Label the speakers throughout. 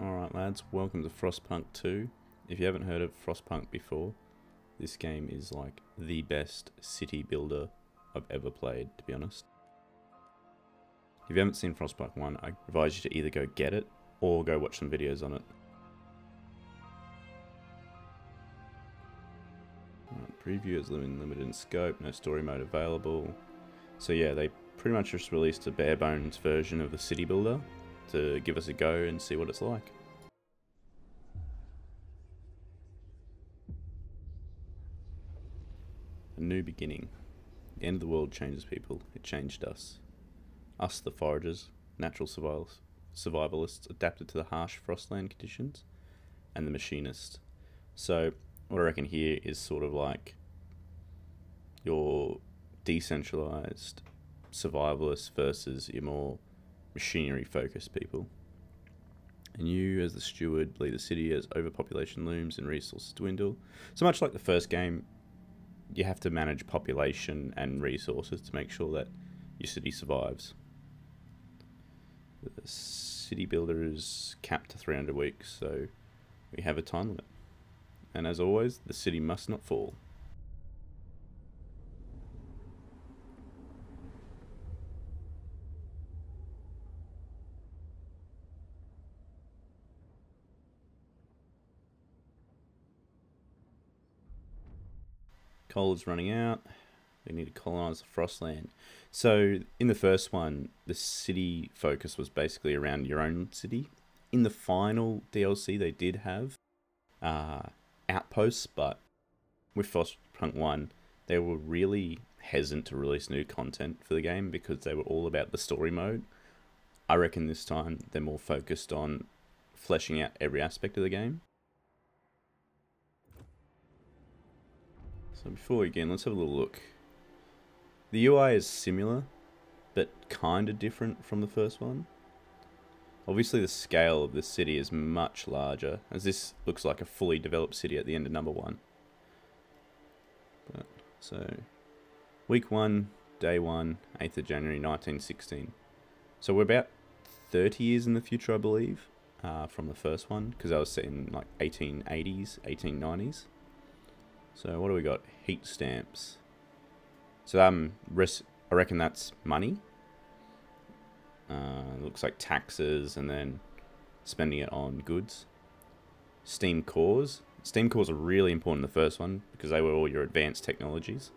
Speaker 1: Alright lads, welcome to Frostpunk 2. If you haven't heard of Frostpunk before, this game is like the best city builder I've ever played, to be honest. If you haven't seen Frostpunk 1, I advise you to either go get it or go watch some videos on it. Right, preview is limited in scope, no story mode available. So yeah, they pretty much just released a bare bones version of the city builder to give us a go and see what it's like. A new beginning. The end of the world changes people. It changed us. Us, the foragers, natural survivalists, adapted to the harsh frostland conditions, and the machinist. So, what I reckon here is sort of like your decentralized survivalists versus your more machinery focused people. And you, as the steward, lead the city as overpopulation looms and resources dwindle. So much like the first game, you have to manage population and resources to make sure that your city survives. The city builder is capped to 300 weeks, so we have a time limit. And as always, the city must not fall. Coal is running out. We need to colonize the Frostland. So in the first one, the city focus was basically around your own city. In the final DLC, they did have uh, outposts, but with Frostpunk 1, they were really hesitant to release new content for the game because they were all about the story mode. I reckon this time they're more focused on fleshing out every aspect of the game. So before we begin, let's have a little look. The UI is similar, but kind of different from the first one. Obviously the scale of this city is much larger, as this looks like a fully developed city at the end of number one. But, so, week one, day one, 8th of January 1916. So we're about 30 years in the future, I believe, uh, from the first one, because I was set in like 1880s, 1890s. So what do we got? Heat stamps. So um, I reckon that's money. Uh, looks like taxes and then spending it on goods. Steam cores. Steam cores are really important in the first one because they were all your advanced technologies.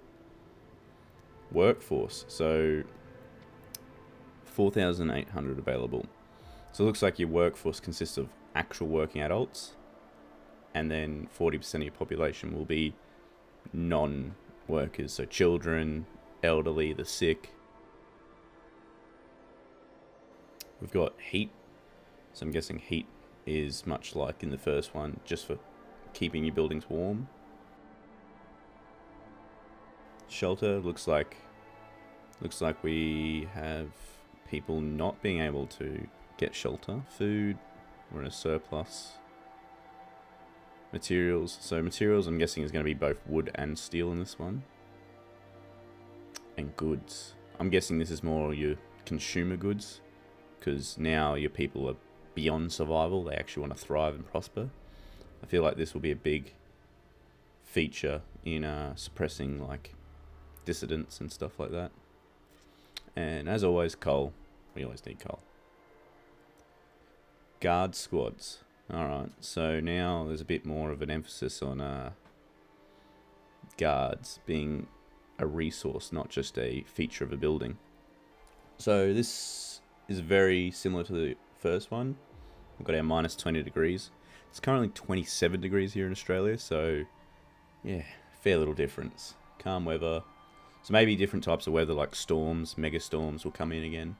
Speaker 1: Workforce. So 4,800 available. So it looks like your workforce consists of actual working adults and then 40% of your population will be non-workers, so children, elderly, the sick. We've got heat, so I'm guessing heat is much like in the first one, just for keeping your buildings warm. Shelter looks like looks like we have people not being able to get shelter. Food, we're in a surplus. Materials. So materials I'm guessing is going to be both wood and steel in this one. And goods. I'm guessing this is more your consumer goods. Because now your people are beyond survival. They actually want to thrive and prosper. I feel like this will be a big feature in uh, suppressing like dissidents and stuff like that. And as always, coal. We always need coal. Guard squads. Alright, so now there's a bit more of an emphasis on uh, guards being a resource, not just a feature of a building. So this is very similar to the first one. We've got our minus 20 degrees. It's currently 27 degrees here in Australia, so yeah, fair little difference. Calm weather. So maybe different types of weather like storms, mega storms will come in again.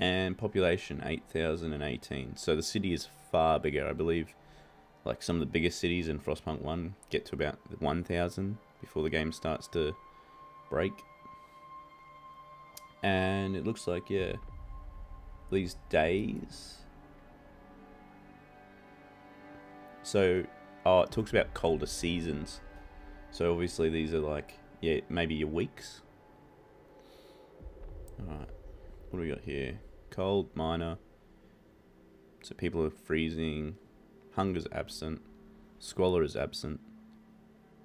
Speaker 1: And population, 8,018. So the city is far bigger. I believe like some of the biggest cities in Frostpunk 1 get to about 1,000 before the game starts to break. And it looks like, yeah, these days. So, oh, it talks about colder seasons. So obviously these are like, yeah, maybe your weeks. Alright, what do we got here? Cold, minor, So people are freezing, hunger's absent, squalor is absent,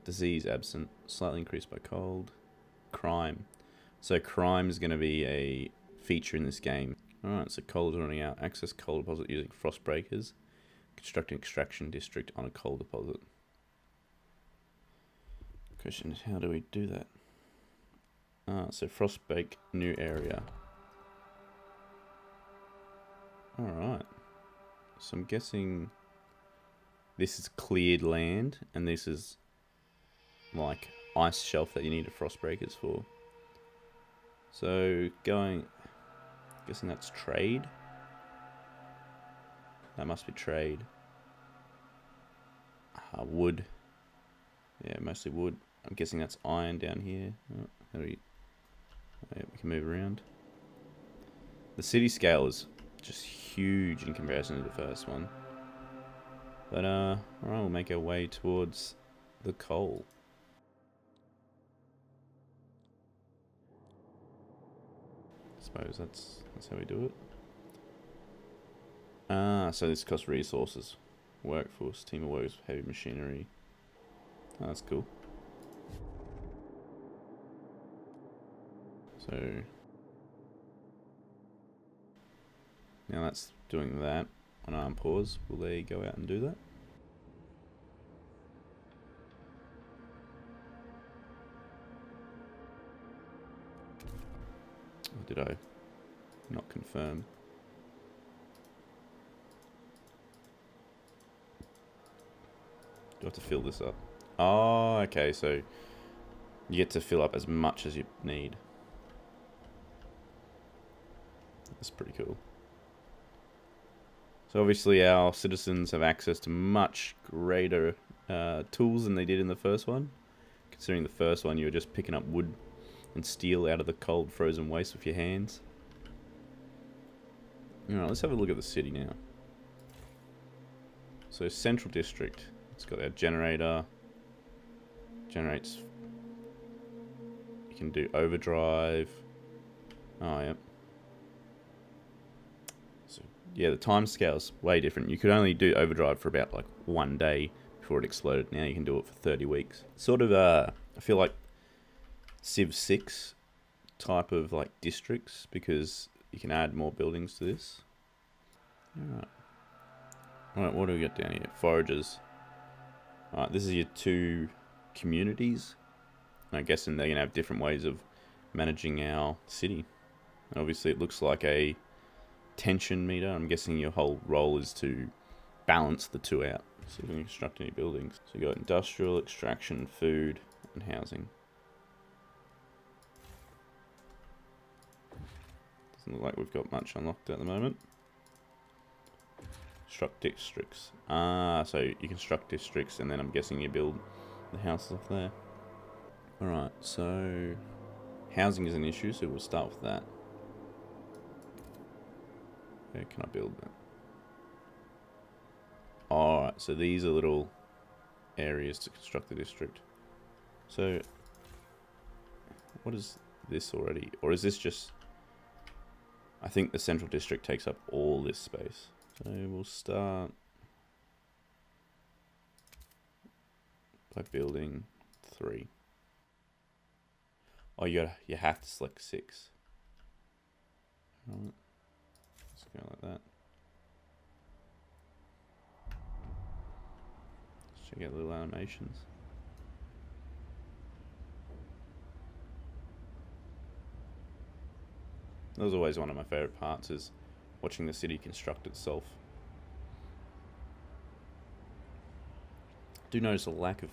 Speaker 1: disease absent, slightly increased by cold, crime. So crime is going to be a feature in this game. Alright, so coal is running out. Access coal deposit using frost breakers. Construct an extraction district on a coal deposit. Question is, how do we do that? Ah, so frostbreak new area. Alright. So I'm guessing this is cleared land and this is like ice shelf that you need a frost breakers for. So going guessing that's trade. That must be trade. Uh, wood. Yeah, mostly wood. I'm guessing that's iron down here. Oh, how do we... Oh, yeah, we can move around. The city scale is just huge in comparison to the first one. But, uh, alright, we'll make our way towards the coal. I suppose that's that's how we do it. Ah, so this costs resources. Workforce, team of workers, heavy machinery. Oh, that's cool. So now that's doing that on arm pause. Will they go out and do that? Or did I not confirm? Do I have to fill this up? Oh, okay, so you get to fill up as much as you need. That's pretty cool. So obviously our citizens have access to much greater uh, tools than they did in the first one. Considering the first one you were just picking up wood and steel out of the cold frozen waste with your hands. Alright, let's have a look at the city now. So Central District, it's got our generator, generates, you can do overdrive, oh yep. Yeah, the time scale's way different. You could only do overdrive for about like one day before it exploded. Now you can do it for 30 weeks. Sort of, uh, I feel like Civ 6 type of like districts because you can add more buildings to this. Alright. Alright, what do we got down here? Foragers. Alright, this is your two communities. I'm guessing they're going to have different ways of managing our city. Obviously, it looks like a tension meter. I'm guessing your whole role is to balance the two out. So we can construct any buildings. So you got industrial, extraction, food, and housing. Doesn't look like we've got much unlocked at the moment. Construct districts. Ah, so you construct districts and then I'm guessing you build the houses off there. Alright, so housing is an issue, so we'll start with that. Can I build that? Alright, so these are little areas to construct the district. So, what is this already? Or is this just I think the central district takes up all this space. So we'll start by building three. Oh, you gotta, you have to select six. Let's go like that. Let's check out little animations. That was always one of my favourite parts is watching the city construct itself. I do notice a lack of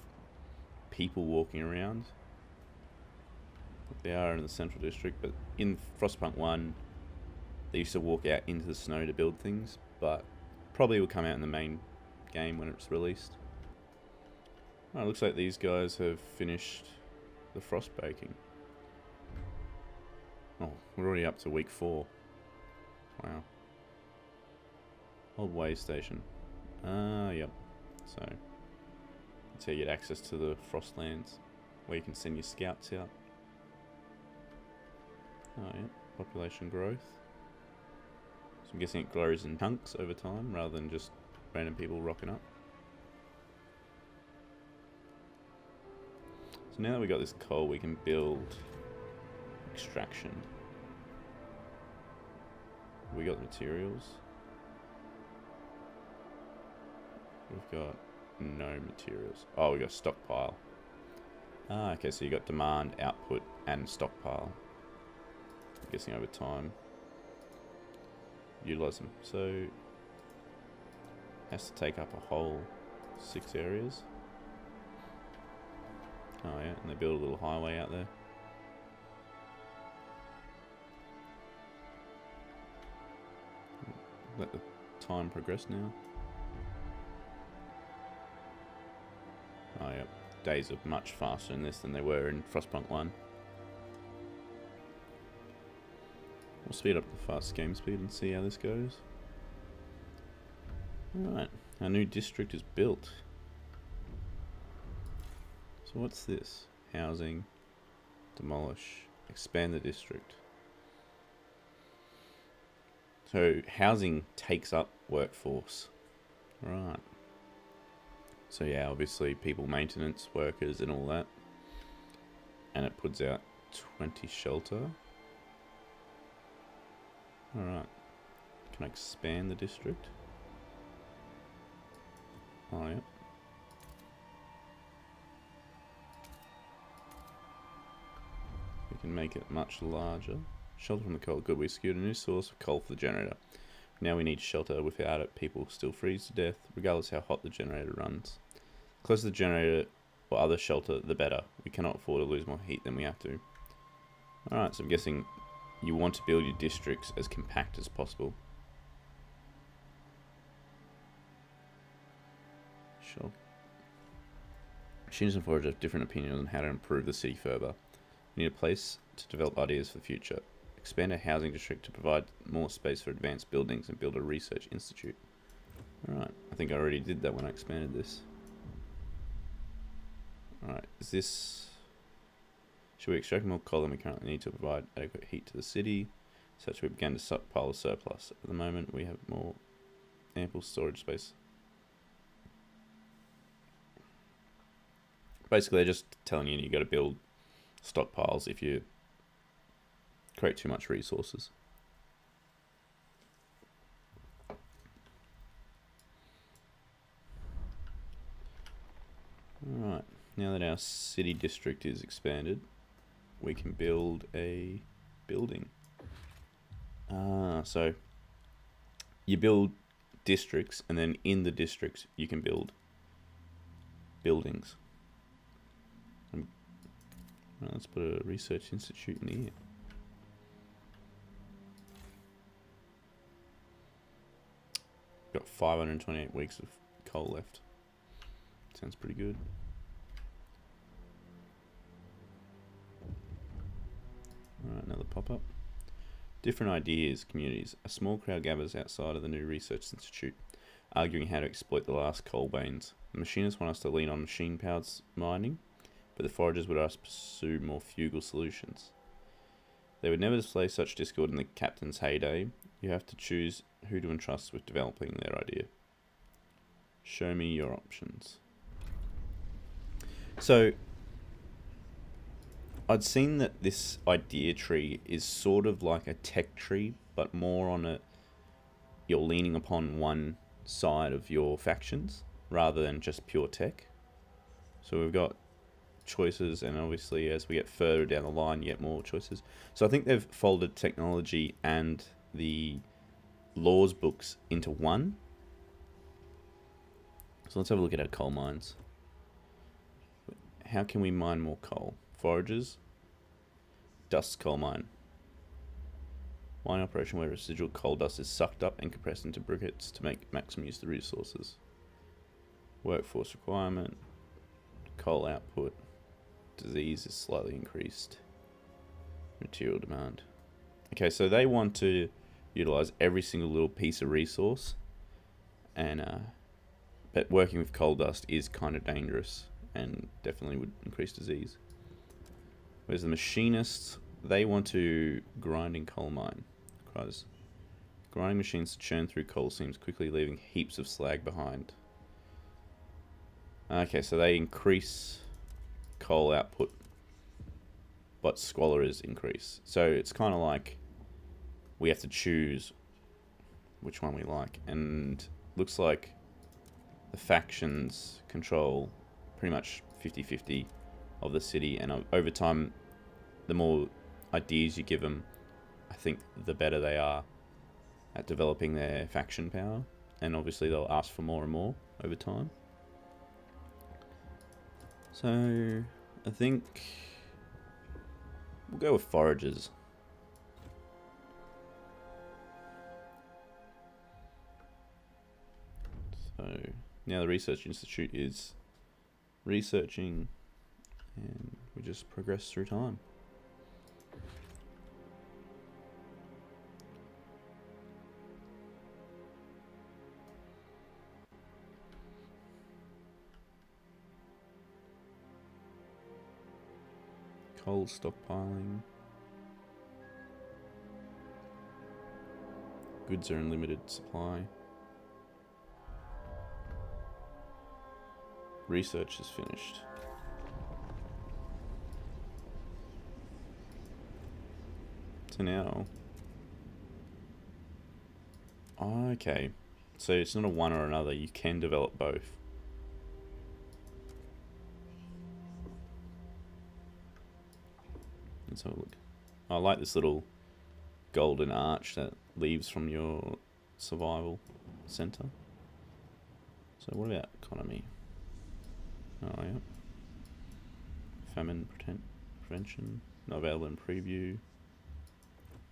Speaker 1: people walking around. They are in the central district, but in Frostpunk 1, they used to walk out into the snow to build things, but probably will come out in the main game when it's released. Oh, looks like these guys have finished the frost baking. Oh, we're already up to week four. Wow. Old way station. Ah, uh, yep. So, that's how you get access to the Frostlands, where you can send your scouts out. Oh, yeah. Population growth. So I'm guessing it grows in chunks over time rather than just random people rocking up. So now that we got this coal, we can build extraction. We got the materials. We've got no materials. Oh, we got stockpile. Ah, okay, so you got demand, output, and stockpile. I'm guessing over time. Utilize them. So, has to take up a whole six areas. Oh yeah, and they build a little highway out there. Let the time progress now. Oh yeah, days are much faster in this than they were in Frostpunk 1. We'll speed up the fast game speed and see how this goes. Alright, our new district is built. So what's this? Housing, demolish, expand the district. So housing takes up workforce. Right. So yeah, obviously people maintenance workers and all that. And it puts out 20 shelter. Alright. Can I expand the district? Oh, yeah. We can make it much larger. Shelter from the cold. Good, we secured a new source of coal for the generator. Now we need shelter. Without it, people still freeze to death, regardless how hot the generator runs. The closer the generator or other shelter, the better. We cannot afford to lose more heat than we have to. Alright, so I'm guessing you want to build your districts as compact as possible. Sure. Machines and Forge have different opinions on how to improve the city further. We need a place to develop ideas for the future. Expand a housing district to provide more space for advanced buildings and build a research institute. Alright, I think I already did that when I expanded this. Alright, is this... Should we extract more coal than we currently need to provide adequate heat to the city? Such we began to stockpile a surplus. At the moment, we have more ample storage space. Basically, they're just telling you you got to build stockpiles if you create too much resources. Alright, now that our city district is expanded, we can build a building. Ah, so you build districts, and then in the districts you can build buildings. Um, let's put a research institute in here. Got 528 weeks of coal left. Sounds pretty good. Alright, another pop-up. Different ideas, communities. A small crowd gathers outside of the new research institute, arguing how to exploit the last coal veins. The machinists want us to lean on machine-powered mining, but the foragers would ask to pursue more fugal solutions. They would never display such discord in the captain's heyday. You have to choose who to entrust with developing their idea. Show me your options. So, I'd seen that this idea tree is sort of like a tech tree, but more on a you're leaning upon one side of your factions rather than just pure tech. So we've got choices, and obviously as we get further down the line, you get more choices. So I think they've folded technology and the laws books into one. So let's have a look at our coal mines. How can we mine more coal? Forages. Dust coal mine. Mine operation where residual coal dust is sucked up and compressed into briquettes to make maximum use of the resources. Workforce requirement. Coal output. Disease is slightly increased. Material demand. Okay, so they want to utilize every single little piece of resource and uh, but working with coal dust is kind of dangerous and definitely would increase disease. Whereas the machinists, they want to grind in coal mine. Requires Grinding machines churn through coal seams quickly, leaving heaps of slag behind. Okay, so they increase coal output, but squalor increase. So it's kind of like we have to choose which one we like. And looks like the factions control pretty much 50-50 of the city. And uh, over time, the more ideas you give them, I think the better they are at developing their faction power. And obviously they'll ask for more and more over time. So, I think we'll go with foragers. So, now the Research Institute is researching and we just progress through time. Coal stockpiling. Goods are in limited supply. Research is finished. So now... Oh, okay. So it's not a one or another, you can develop both. Let's have a look. I like this little golden arch that leaves from your survival center. So what about economy? Oh yeah. Famine prevention, not available in preview.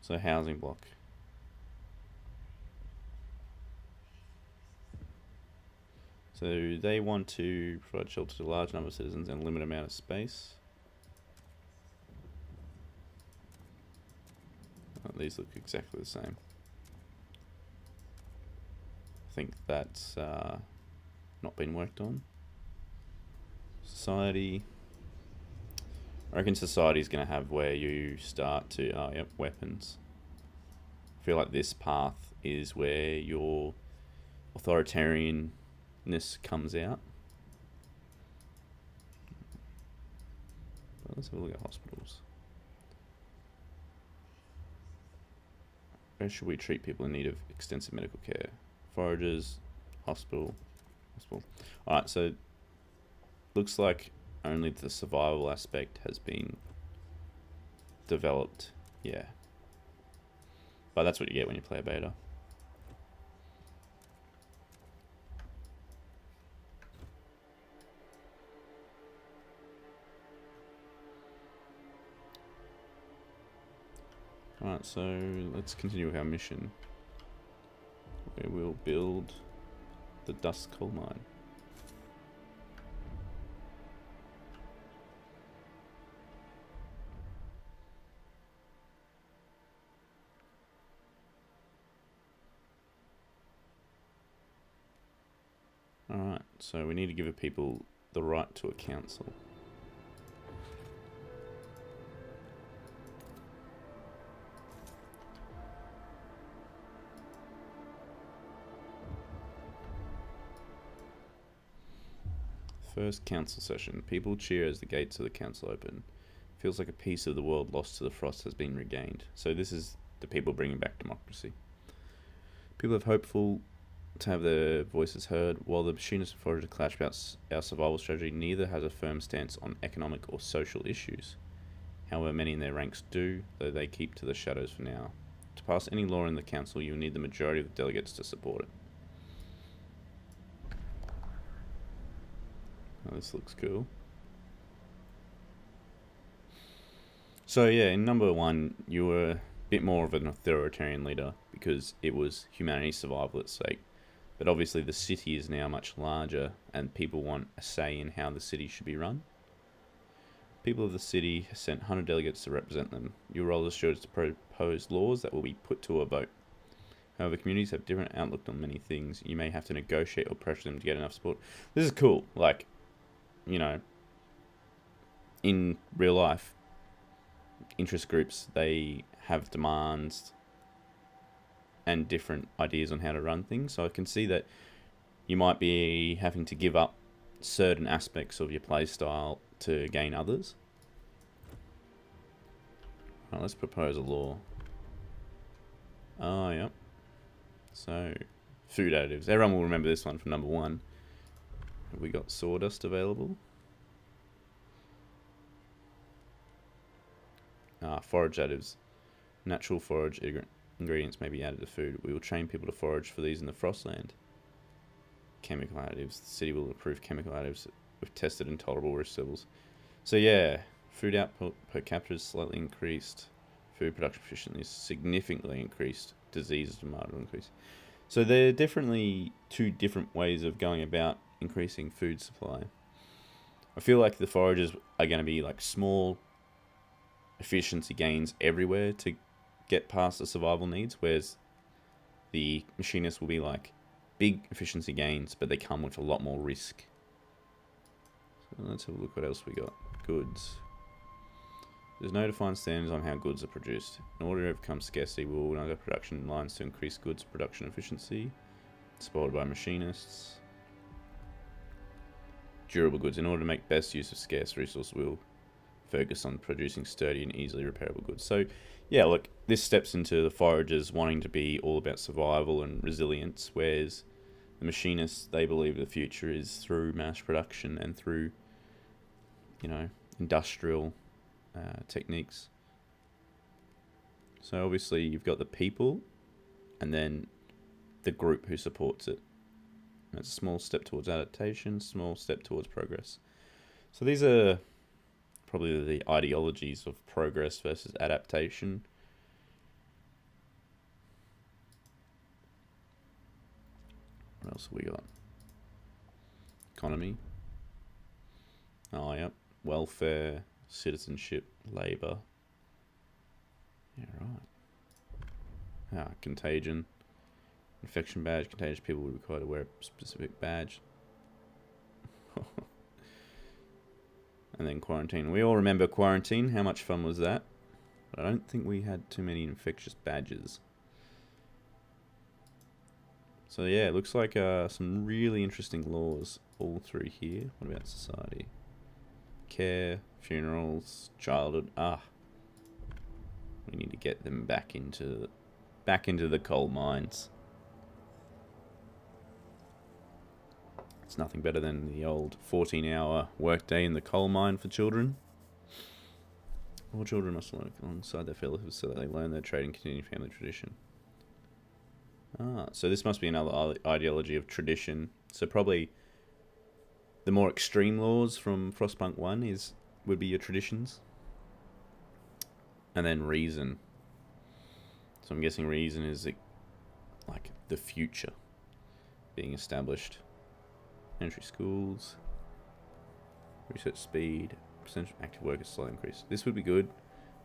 Speaker 1: So housing block. So they want to provide shelter to a large number of citizens in a limited amount of space. Oh, these look exactly the same. I think that's uh, not been worked on. Society. I reckon society is going to have where you start to, oh yep, weapons. I feel like this path is where your authoritarianness comes out. But let's have a look at hospitals. Where should we treat people in need of extensive medical care? Foragers, hospital, hospital. Alright, so looks like only the survival aspect has been developed. Yeah. But that's what you get when you play a beta. Alright, so let's continue with our mission. We'll build the dust coal mine. So we need to give people the right to a council. First council session. People cheer as the gates of the council open. Feels like a piece of the world lost to the frost has been regained. So this is the people bringing back democracy. People have hopeful to have their voices heard. While the machinists and foragers clash about our survival strategy, neither has a firm stance on economic or social issues. However, many in their ranks do, though they keep to the shadows for now. To pass any law in the council, you need the majority of the delegates to support it. Oh, this looks cool. So yeah, in number one, you were a bit more of an authoritarian leader because it was humanity's survival at stake. But obviously the city is now much larger and people want a say in how the city should be run. People of the city sent 100 delegates to represent them. Your role is to propose laws that will be put to a vote. However, communities have different outlook on many things. You may have to negotiate or pressure them to get enough support. This is cool. Like, you know, in real life, interest groups, they have demands and different ideas on how to run things. So I can see that you might be having to give up certain aspects of your playstyle to gain others. Let's propose a law. Oh, yep. So, food additives. Everyone will remember this one from number one. Have we got sawdust available? Ah, forage additives. Natural forage ingredients may be added to food. We will train people to forage for these in the Frostland. Chemical additives. The city will approve chemical additives with tested and tolerable risk levels. So yeah, food output per capita is slightly increased. Food production efficiency is significantly increased. Diseases demand will increase. So there are definitely two different ways of going about increasing food supply. I feel like the foragers are going to be like small efficiency gains everywhere to get past the survival needs, whereas the machinists will be like big efficiency gains, but they come with a lot more risk. So let's have a look what else we got. Goods. There's no defined standards on how goods are produced. In order to overcome scarcity, we will our production lines to increase goods production efficiency, supported by machinists. Durable goods. In order to make best use of scarce resources, we'll focus on producing sturdy and easily repairable goods. So, yeah, look, this steps into the foragers wanting to be all about survival and resilience, whereas the machinists, they believe the future is through mass production and through, you know, industrial uh, techniques. So obviously you've got the people and then the group who supports it. It's a small step towards adaptation, small step towards progress. So these are probably the ideologies of progress versus adaptation. What else have we got? Economy. Oh, yep. Welfare, citizenship, labour. Yeah, right. Ah, contagion. Infection badge. Contagious people would require to wear a specific badge. And then quarantine. We all remember quarantine. How much fun was that? I don't think we had too many infectious badges. So yeah, it looks like uh, some really interesting laws all through here. What about society? Care, funerals, childhood. Ah, we need to get them back into back into the coal mines. It's nothing better than the old 14-hour workday in the coal mine for children. All children must work alongside their fellows so that they learn their trade and continue family tradition. Ah, so this must be another ideology of tradition. So probably the more extreme laws from Frostpunk 1 is would be your traditions. And then reason. So I'm guessing reason is like the future being established. Entry schools. Research speed. Percentage of active workers slightly increase. This would be good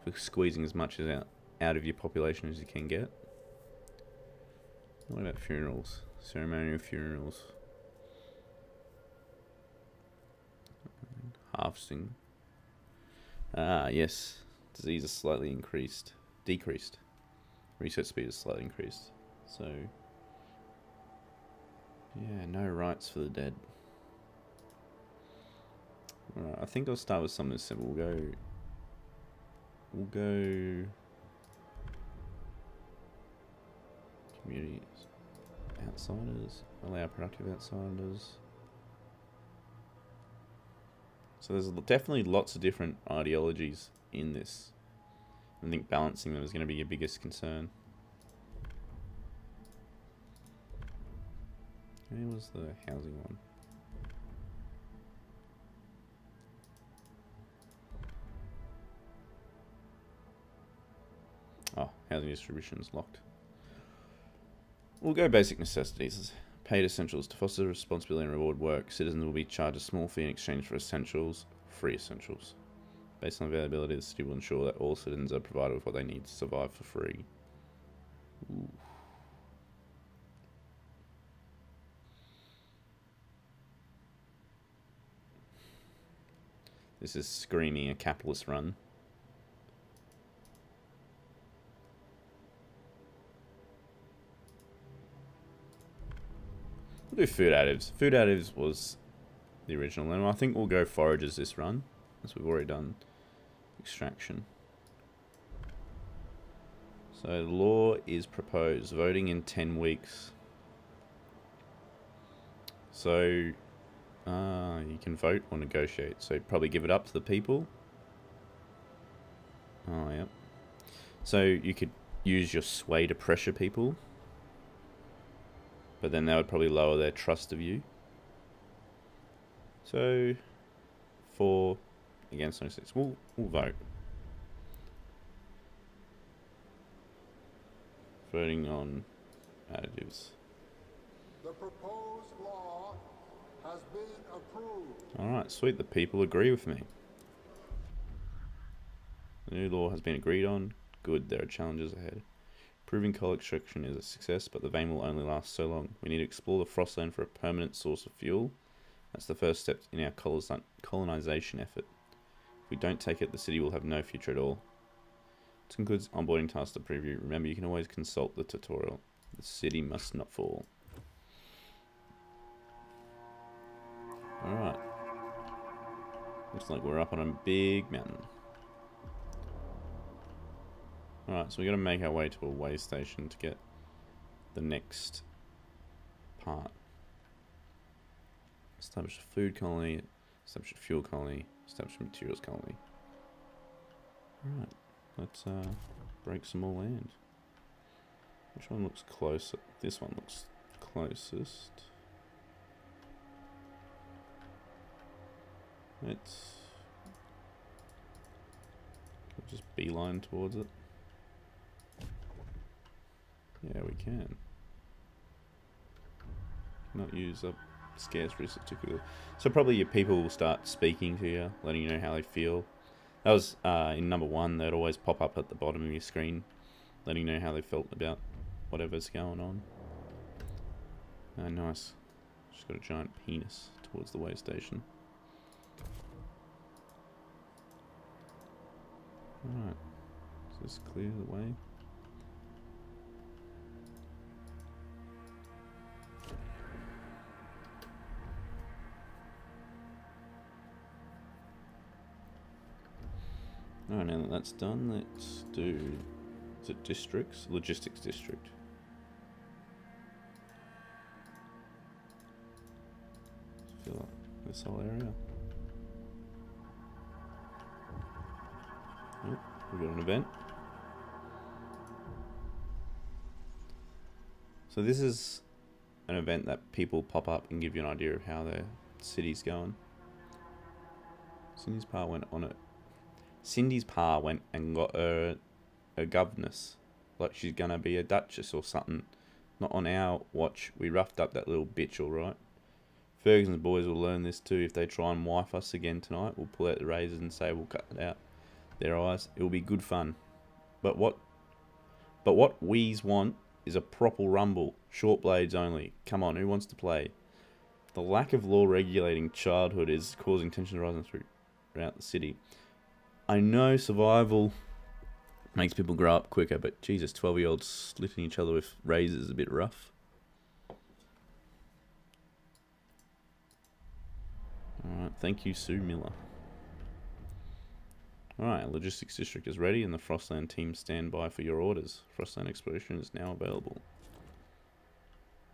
Speaker 1: for squeezing as much as out, out of your population as you can get. What about funerals? Ceremonial funerals. Harvesting. Ah, yes. Disease is slightly increased. Decreased. Research speed is slightly increased. So, yeah, no rights for the dead. Alright, I think I'll start with something simple. We'll go... We'll go... Communities. Outsiders. Allow productive outsiders. So there's definitely lots of different ideologies in this. I think balancing them is going to be your biggest concern. Where was the housing one? Oh, housing distribution is locked. We'll go basic necessities. Paid essentials. To foster responsibility and reward work, citizens will be charged a small fee in exchange for essentials, free essentials. Based on availability, the city will ensure that all citizens are provided with what they need to survive for free. Ooh. This is screaming a capitalist run. We'll do food additives. Food additives was the original, and I think we'll go forages this run, as we've already done extraction. So law is proposed, voting in 10 weeks. So uh, you can vote or negotiate. So probably give it up to the people. Oh, yep. So you could use your sway to pressure people. But then that would probably lower their trust of you. So, for against 96, we'll, we'll vote. Voting on additives.
Speaker 2: The proposed law has been approved.
Speaker 1: Alright, sweet. The people agree with me. The new law has been agreed on. Good, there are challenges ahead. Proving coal extraction is a success, but the vein will only last so long. We need to explore the Frostland for a permanent source of fuel. That's the first step in our colonization effort. If we don't take it, the city will have no future at all. This concludes onboarding tasks to preview. Remember, you can always consult the tutorial. The city must not fall. Alright. Looks like we're up on a big mountain. Alright, so we got to make our way to a way station to get the next part. Establish a food colony, establish a fuel colony, establish a materials colony. Alright, let's uh, break some more land. Which one looks closer? This one looks closest. Let's just beeline towards it. Yeah, we can. Not use a scarce quickly. So probably your people will start speaking to you, letting you know how they feel. That was uh, in number one. They'd always pop up at the bottom of your screen, letting you know how they felt about whatever's going on. Oh, nice. Just got a giant penis towards the way station. Alright. Does this clear the way? Alright, now that that's done, let's do... It districts? Logistics district. Fill up this whole area. We got an event. So this is an event that people pop up and give you an idea of how their city's going. Cindy's part went on it Cindy's pa went and got her a governess, like she's gonna be a duchess or something. Not on our watch. We roughed up that little bitch, all right. Ferguson's boys will learn this too. If they try and wife us again tonight, we'll pull out the razors and say we'll cut it out their eyes. It will be good fun. But what? But what we's want is a proper rumble. Short blades only. Come on, who wants to play? The lack of law regulating childhood is causing tension rising throughout the city. I know survival makes people grow up quicker, but Jesus, 12 year olds slitting each other with razors is a bit rough. Alright, thank you, Sue Miller. Alright, logistics district is ready and the Frostland team stand by for your orders. Frostland exploration is now available.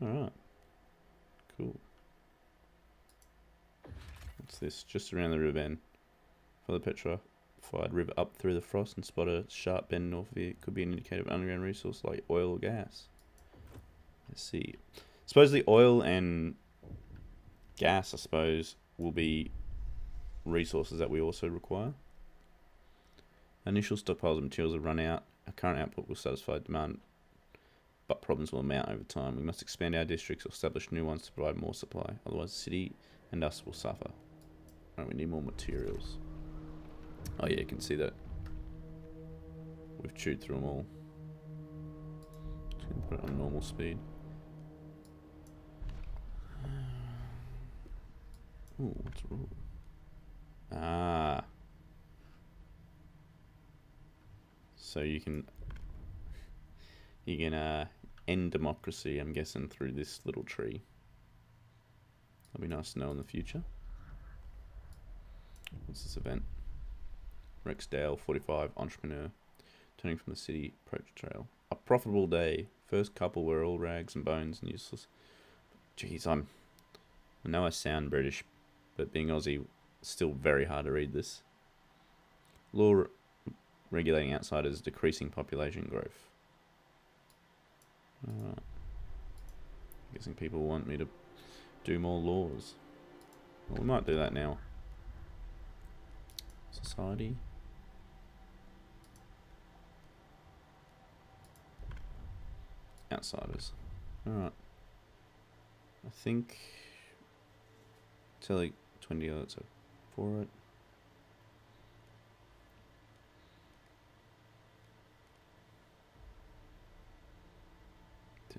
Speaker 1: Alright. Cool. What's this? Just around the river bend. For the Petra Fired river up through the frost and spot a sharp bend north of it could be an indicator of underground resource like oil or gas. Let's see. Supposedly oil and gas, I suppose, will be resources that we also require. Initial stockpiles of materials have run out. Our current output will satisfy demand, but problems will mount over time. We must expand our districts or establish new ones to provide more supply. Otherwise, the city and us will suffer. Right, we need more materials. Oh yeah, you can see that. We've chewed through them all. Just put it on normal speed. Ooh, what's wrong? Ah. So you can you can uh, end democracy, I'm guessing, through this little tree. That'll be nice to know in the future. What's this event? Rexdale, 45, entrepreneur, turning from the city, approach trail. A profitable day. First couple were all rags and bones and useless. Jeez, I'm. I know I sound British, but being Aussie, still very hard to read this. Law regulating outsiders, decreasing population growth. Alright. Guessing people want me to do more laws. Well, we might do that now. Society. Outsiders. Alright. I think tele 20 odds are for it.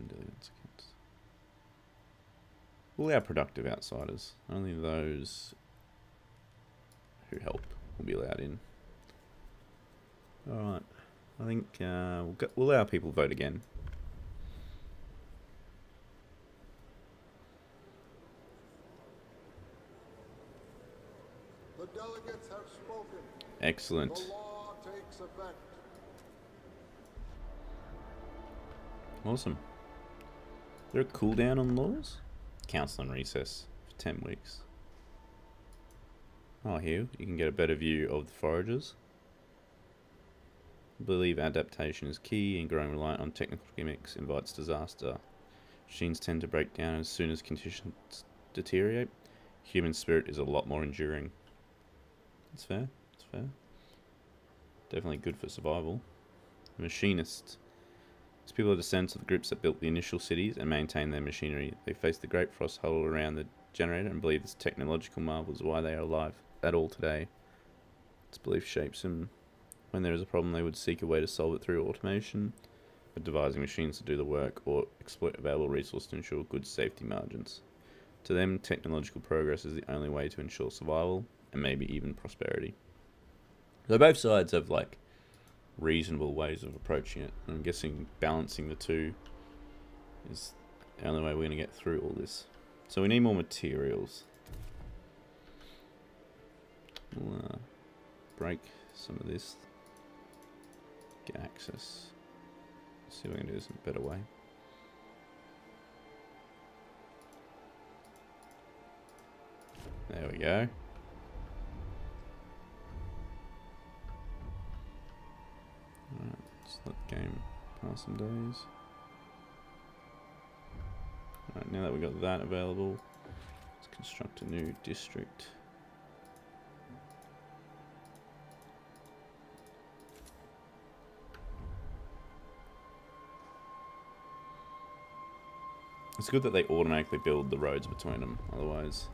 Speaker 1: Billion seconds. We'll allow productive outsiders. Only those who help will be allowed in. Alright. I think uh, we'll, go, we'll allow people vote again.
Speaker 2: The delegates have spoken.
Speaker 1: Excellent.
Speaker 2: The law takes effect.
Speaker 1: Awesome. There a cooldown on laws? Council and recess for 10 weeks. Oh, here, you can get a better view of the foragers. I believe adaptation is key and growing reliant on technical gimmicks invites disaster. Machines tend to break down as soon as conditions deteriorate. Human spirit is a lot more enduring. That's fair, that's fair. Definitely good for survival. Machinists. These people are descendants of the groups that built the initial cities and maintained their machinery. They face the great frost huddled around the generator and believe this technological marvel is why they are alive at all today. This belief shapes them. When there is a problem, they would seek a way to solve it through automation, devising machines to do the work, or exploit available resources to ensure good safety margins. To them, technological progress is the only way to ensure survival and maybe even prosperity. So both sides have like reasonable ways of approaching it. I'm guessing balancing the two is the only way we're going to get through all this. So we need more materials. We'll uh, break some of this. Get access. See if we can do this in a better way. There we go. Let the game pass some days. Alright, now that we've got that available, let's construct a new district. It's good that they automatically build the roads between them, otherwise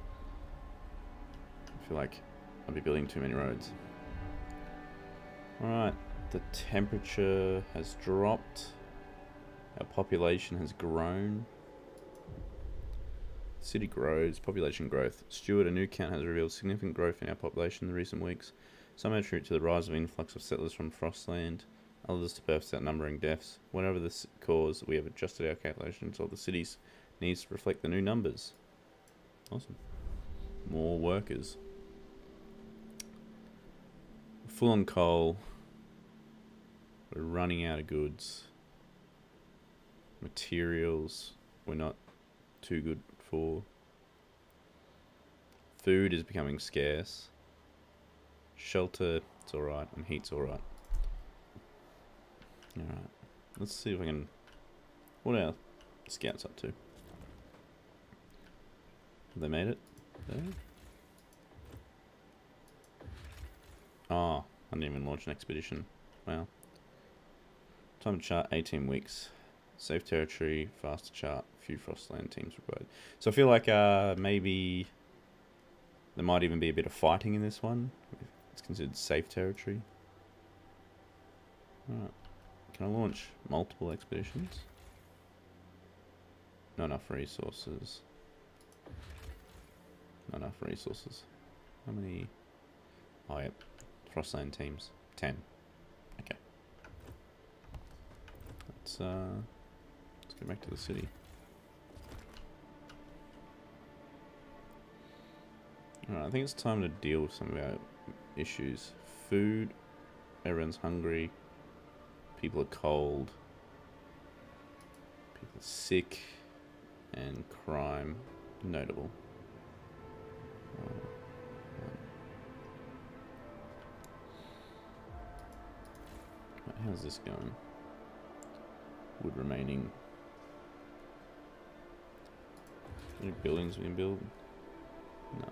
Speaker 1: I feel like I'd be building too many roads. Alright, the temperature has dropped. Our population has grown. City grows, population growth. Steward, a new count has revealed significant growth in our population in the recent weeks. Some attribute to the rise of influx of settlers from Frostland, others to births outnumbering deaths. Whatever the cause, we have adjusted our calculations of the city's needs to reflect the new numbers. Awesome. More workers. Full on coal. We're running out of goods. Materials we're not too good for. Food is becoming scarce. Shelter, it's alright, and heat's alright. Alright. Let's see if I can. What are our scouts up to? They made it? There? Oh, ah, I didn't even launch an expedition. Wow. Time to chart 18 weeks. Safe territory, faster chart, few Frostland teams required. So I feel like uh, maybe there might even be a bit of fighting in this one. It's considered safe territory. Can I launch multiple expeditions? Not enough resources. Not enough resources. How many? Oh, yep. Frostland teams. Ten. Okay. Let's, uh... Let's get back to the city. Alright, I think it's time to deal with some of our issues. Food, everyone's hungry, people are cold, people are sick, and crime notable. How's this going? Wood remaining. Any buildings we can build? No.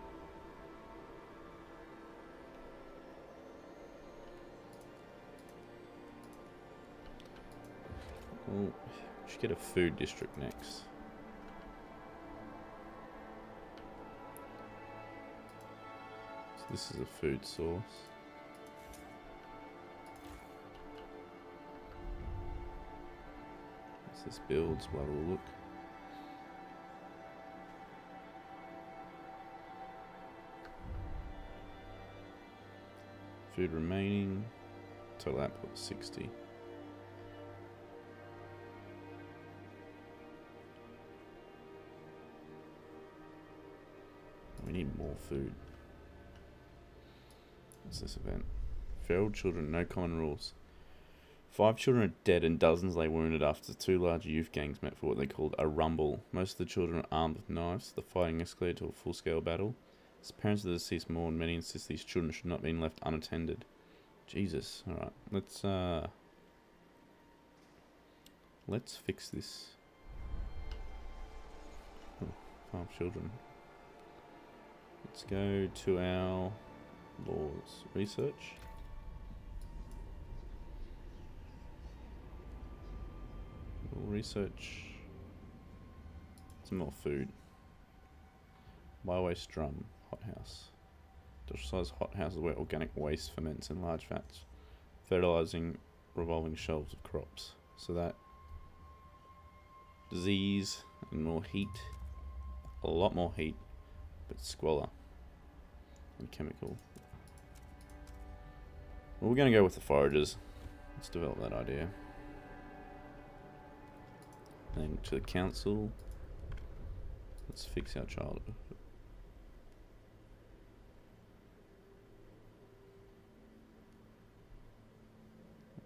Speaker 1: Well, we should get a food district next. So this is a food source. This builds, we'll look. Food remaining. Total output 60. We need more food. What's this event? Feral children, no common rules. Five children are dead and dozens lay wounded after two large youth gangs met for what they called a rumble. Most of the children are armed with knives. The fighting escalated to a full-scale battle. As parents of the deceased mourn, many insist these children should not have been left unattended. Jesus. Alright, let's, uh... Let's fix this. Oh, five children. Let's go to our laws. Research. We'll research some more food. Biowaste drum, hothouse. Industrial sized hothouses where organic waste ferments in large vats, fertilizing revolving shelves of crops. So that disease and more heat, a lot more heat, but squalor and chemical. Well, we're going to go with the foragers. Let's develop that idea. Then to the council. Let's fix our childhood.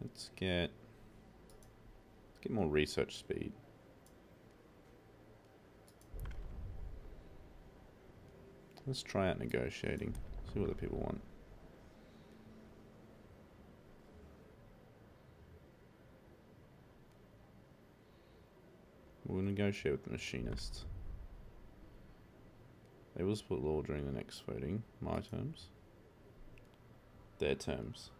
Speaker 1: Let's get let's get more research speed. Let's try out negotiating. See what the people want. We'll negotiate with the machinists. They will split law during the next voting. My terms. Their terms.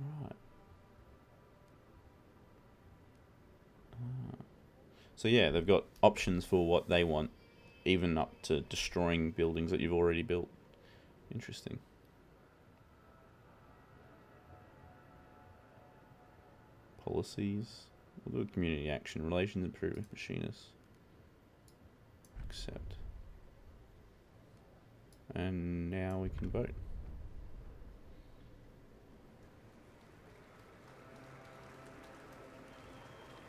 Speaker 1: Right. Ah. So yeah, they've got options for what they want, even up to destroying buildings that you've already built. Interesting. Policies. We'll do a community action. Relations improve with machinists. Accept. And now we can vote.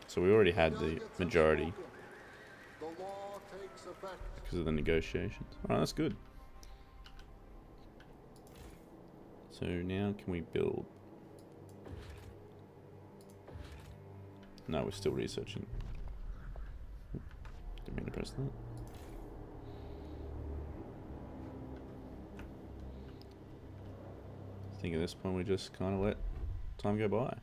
Speaker 1: So we already had the majority because of the negotiations. Alright, that's good. So now can we build? No, we're still researching. Didn't mean to press that. I think at this point we just kind of let time go by.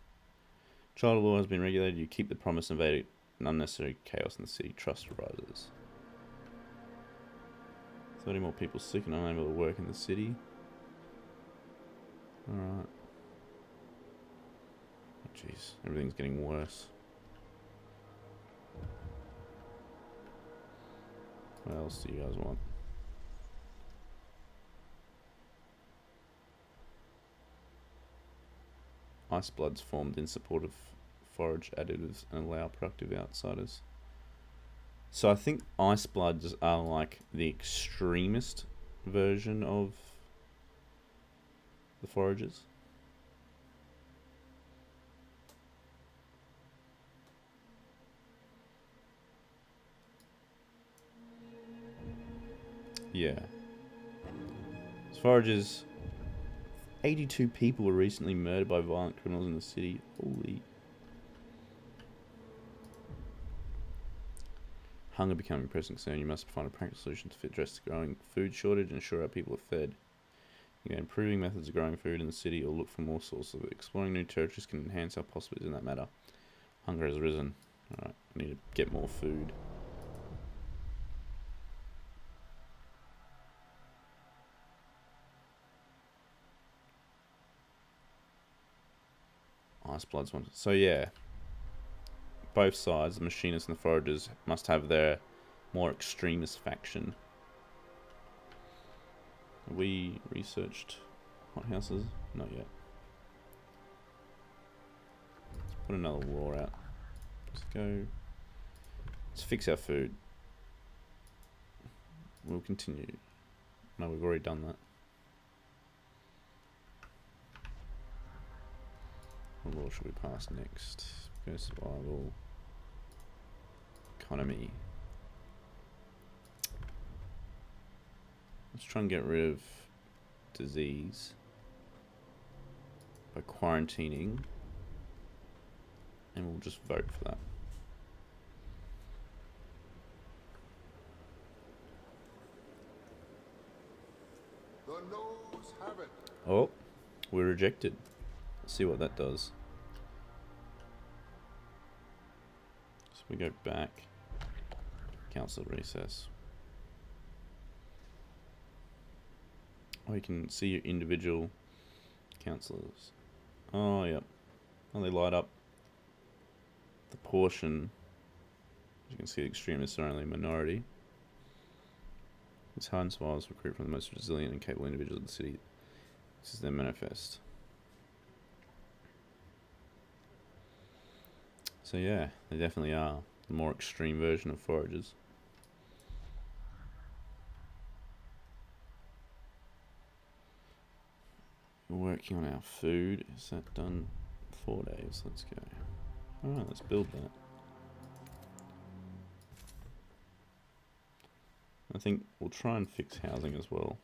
Speaker 1: Child law has been regulated. You keep the promise and evade unnecessary chaos in the city. Trust rises. 30 more people sick and unable to work in the city. Alright. Oh, Jeez, everything's getting worse. What else do you guys want? Ice bloods formed in support of forage additives and allow productive outsiders. So I think ice bloods are like the extremist version of the foragers. Yeah. As far as 82 people were recently murdered by violent criminals in the city. Holy. Hunger becoming a pressing concern. You must find a practical solution to address the growing food shortage and ensure our people are fed. You improving methods of growing food in the city or look for more sources of it. Exploring new territories can enhance our possibilities in that matter. Hunger has risen. Alright, I need to get more food. Bloods one. So yeah, both sides, the machinists and the foragers, must have their more extremist faction. Have we researched hothouses? Not yet. Let's put another war out. Let's go. Let's fix our food. We'll continue. No, we've already done that. What law should we pass next? Go survival. Economy. Let's try and get rid of disease by quarantining. And we'll just vote for that.
Speaker 2: The noes have it.
Speaker 1: Oh, we're rejected. See what that does. So we go back. Council recess. Oh, you can see your individual councillors. Oh, yep. Oh, they light up the portion. As you can see, the extremists are only a minority. It's hard and recruit from the most resilient and capable individuals of the city. This is their manifest. So yeah, they definitely are the more extreme version of foragers. We're working on our food. Is that done? Four days. Let's go. Alright, let's build that. I think we'll try and fix housing as well.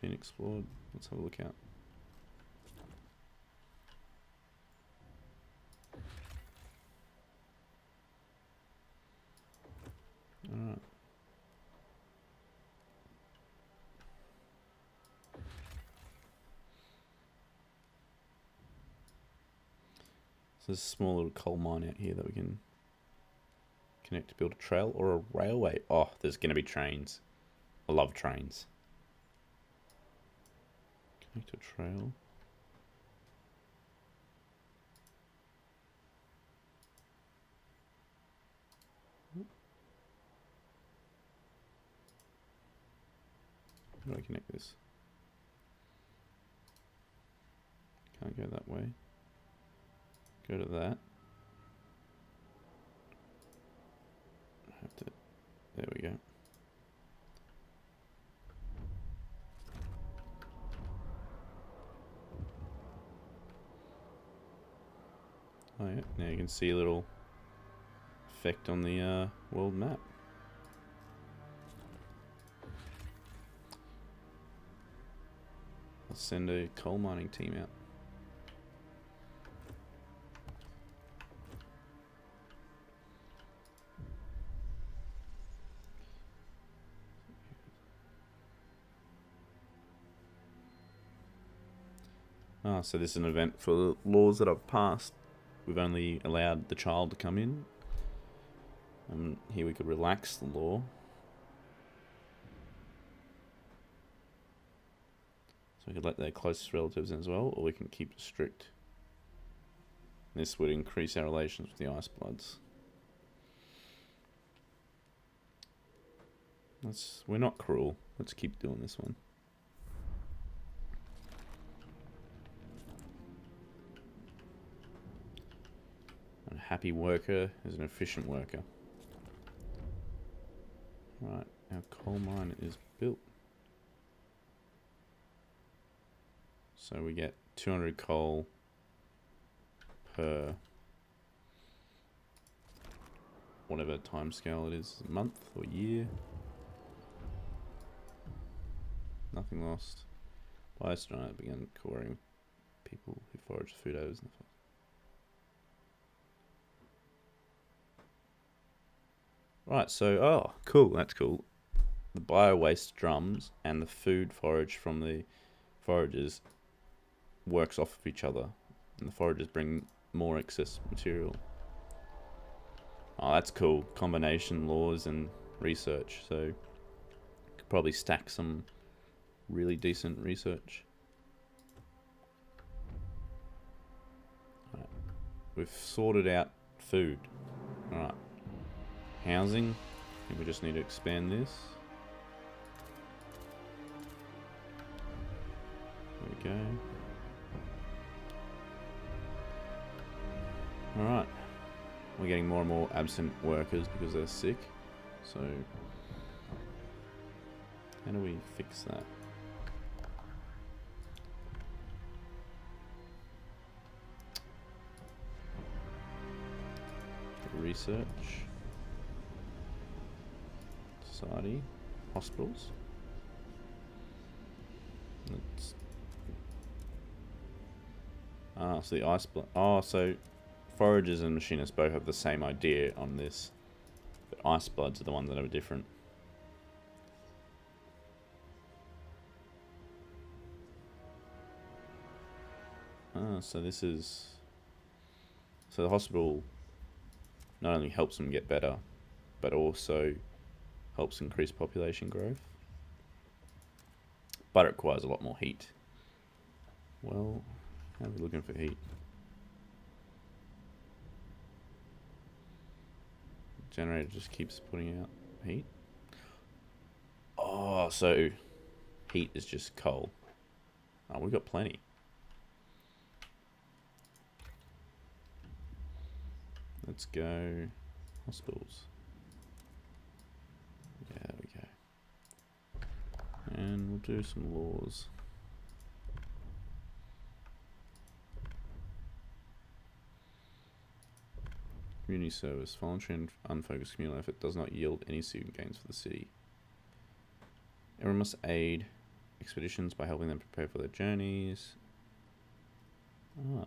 Speaker 1: Canyon's been explored. Let's have a look out. Alright. So there's a small little coal mine out here that we can connect to build a trail or a railway. Oh, there's going to be trains. I love trains. Connect a trail. How do I connect this? Can't go that way. Go to that. I have to. There we go. Oh yeah, now you can see a little effect on the uh, world map. Let's send a coal mining team out. Ah, so this is an event for the laws that I've passed. We've only allowed the child to come in. And here we could relax the law. So we could let their closest relatives in as well, or we can keep it strict. This would increase our relations with the Ice Bloods. Let's, we're not cruel. Let's keep doing this one. Happy worker is an efficient worker. Right, our coal mine is built. So we get 200 coal per whatever time scale it is, month or year. Nothing lost. Biostronaut began coring people who forage food overs in the Right, so, oh, cool, that's cool. The bio waste drums and the food forage from the foragers works off of each other. And the foragers bring more excess material. Oh, that's cool. Combination laws and research. So, could probably stack some really decent research. Right. We've sorted out food. Alright. Housing. We just need to expand this. There we go. Alright. We're getting more and more absent workers because they're sick. So, how do we fix that? Research. Society. Hospitals. Ah, so the ice. Oh, so foragers and machinists both have the same idea on this. But ice bloods are the ones that are different. Ah, so this is... So the hospital not only helps them get better, but also helps increase population growth. But it requires a lot more heat. Well, how are we looking for heat? Generator just keeps putting out heat. Oh, so heat is just coal. Oh, we've got plenty. Let's go hospitals. Yeah, there we go. And we'll do some laws. Community service. Voluntary and unfocused communal effort does not yield any student gains for the city. Everyone must aid expeditions by helping them prepare for their journeys. Ah.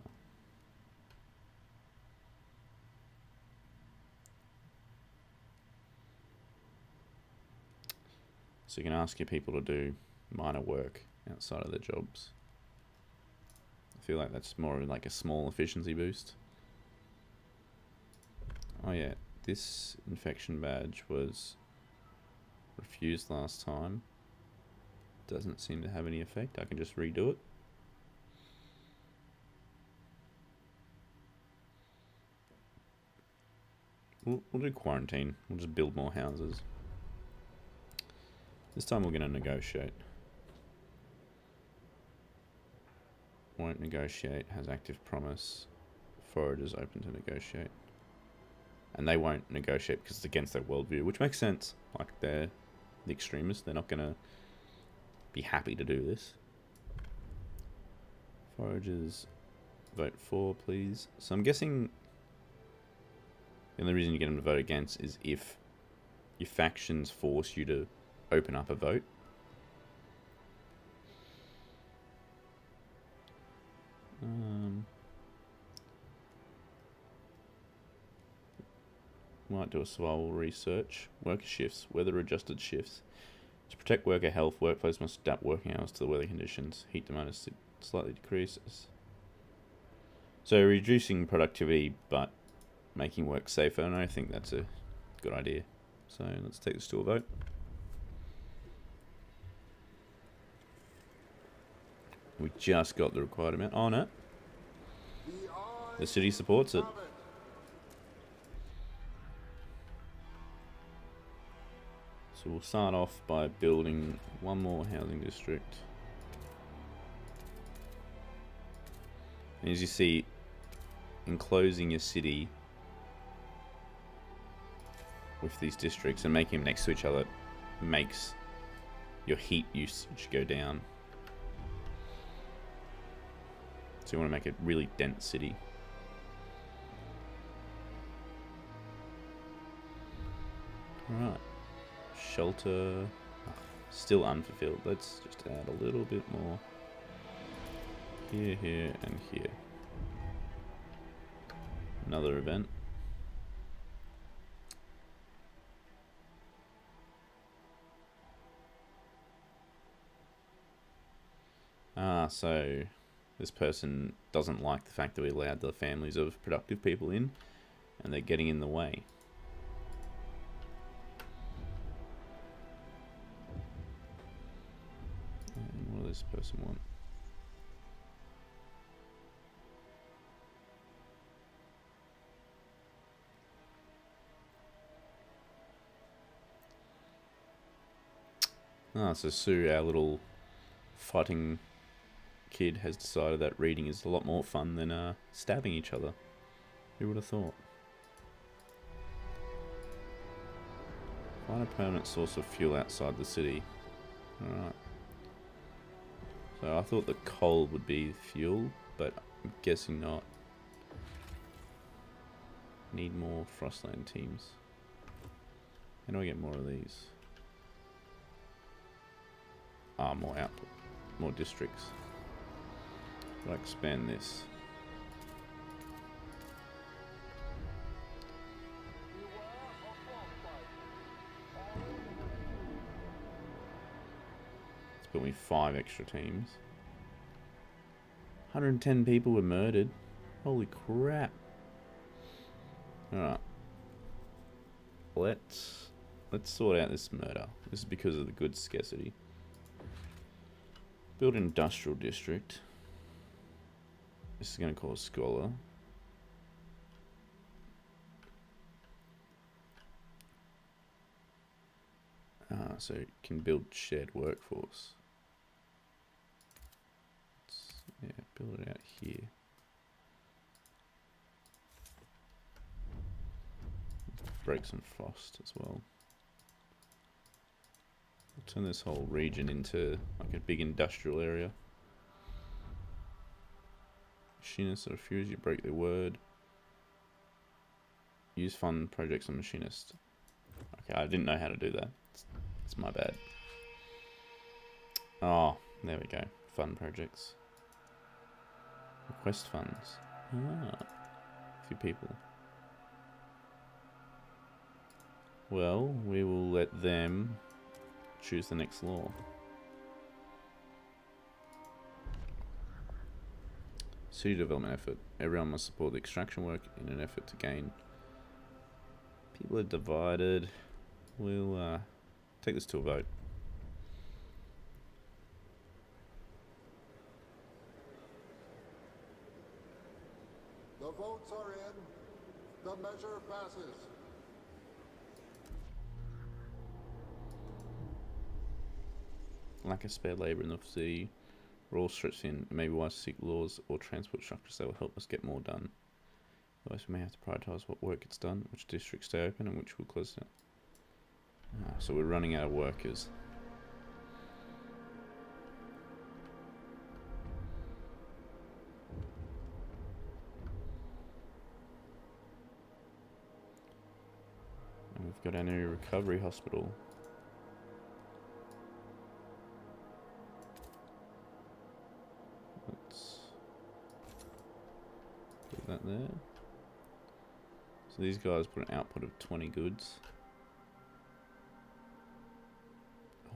Speaker 1: So you can ask your people to do minor work outside of their jobs. I feel like that's more like a small efficiency boost. Oh yeah, this infection badge was refused last time. Doesn't seem to have any effect. I can just redo it. We'll, we'll do quarantine. We'll just build more houses. This time we're going to negotiate. Won't negotiate, has active promise. Forward open to negotiate. And they won't negotiate because it's against their worldview, which makes sense. Like, they're the extremists. They're not going to be happy to do this. Foragers, vote for, please. So I'm guessing the only reason you get them to vote against is if your factions force you to open up a vote. Um, might do a survival research. Worker shifts, weather adjusted shifts. To protect worker health, workplace must adapt working hours to the weather conditions. Heat demand is slightly decreases. So reducing productivity but making work safer, and I think that's a good idea. So let's take this to a vote. We just got the required amount. Oh no. The city supports it. So we'll start off by building one more housing district. And as you see, enclosing your city with these districts and making them next to each other makes your heat usage go down. So you want to make a really dense city. Alright. Shelter. Still unfulfilled. Let's just add a little bit more. Here, here, and here. Another event. Ah, so this person doesn't like the fact that we allowed the families of productive people in, and they're getting in the way. And what does this person want? Ah, so Sue, our little fighting kid, has decided that reading is a lot more fun than uh, stabbing each other. Who would have thought? Find a permanent source of fuel outside the city. Alright. So I thought the coal would be fuel, but I'm guessing not. Need more Frostland teams. How do I get more of these? Ah, more output. More districts. I expand this. It's put me five extra teams. 110 people were murdered. Holy crap. Alright. Let's let's sort out this murder. This is because of the goods scarcity. Build industrial district. This is going to cause squalor. Ah, so it can build shared workforce. Let's, yeah, build it out here. Break some frost as well. We'll turn this whole region into like a big industrial area. Machinists refuse you break their word. Use fun projects on machinist. Okay, I didn't know how to do that. It's, it's my bad. Oh, there we go. Fun projects. Request funds. Ah, a few people. Well, we will let them choose the next law. City development effort. Everyone must support the extraction work in an effort to gain. People are divided. We'll uh, take this to a vote.
Speaker 2: The votes are in. The measure passes.
Speaker 1: Lack of spare labour in the city. All stretched in. It may be wise to seek laws or transport structures that will help us get more done. Otherwise, we may have to prioritise what work gets done, which districts stay open, and which will close down. Ah, so we're running out of workers. We've got our new recovery hospital. There. So these guys put an output of 20 goods.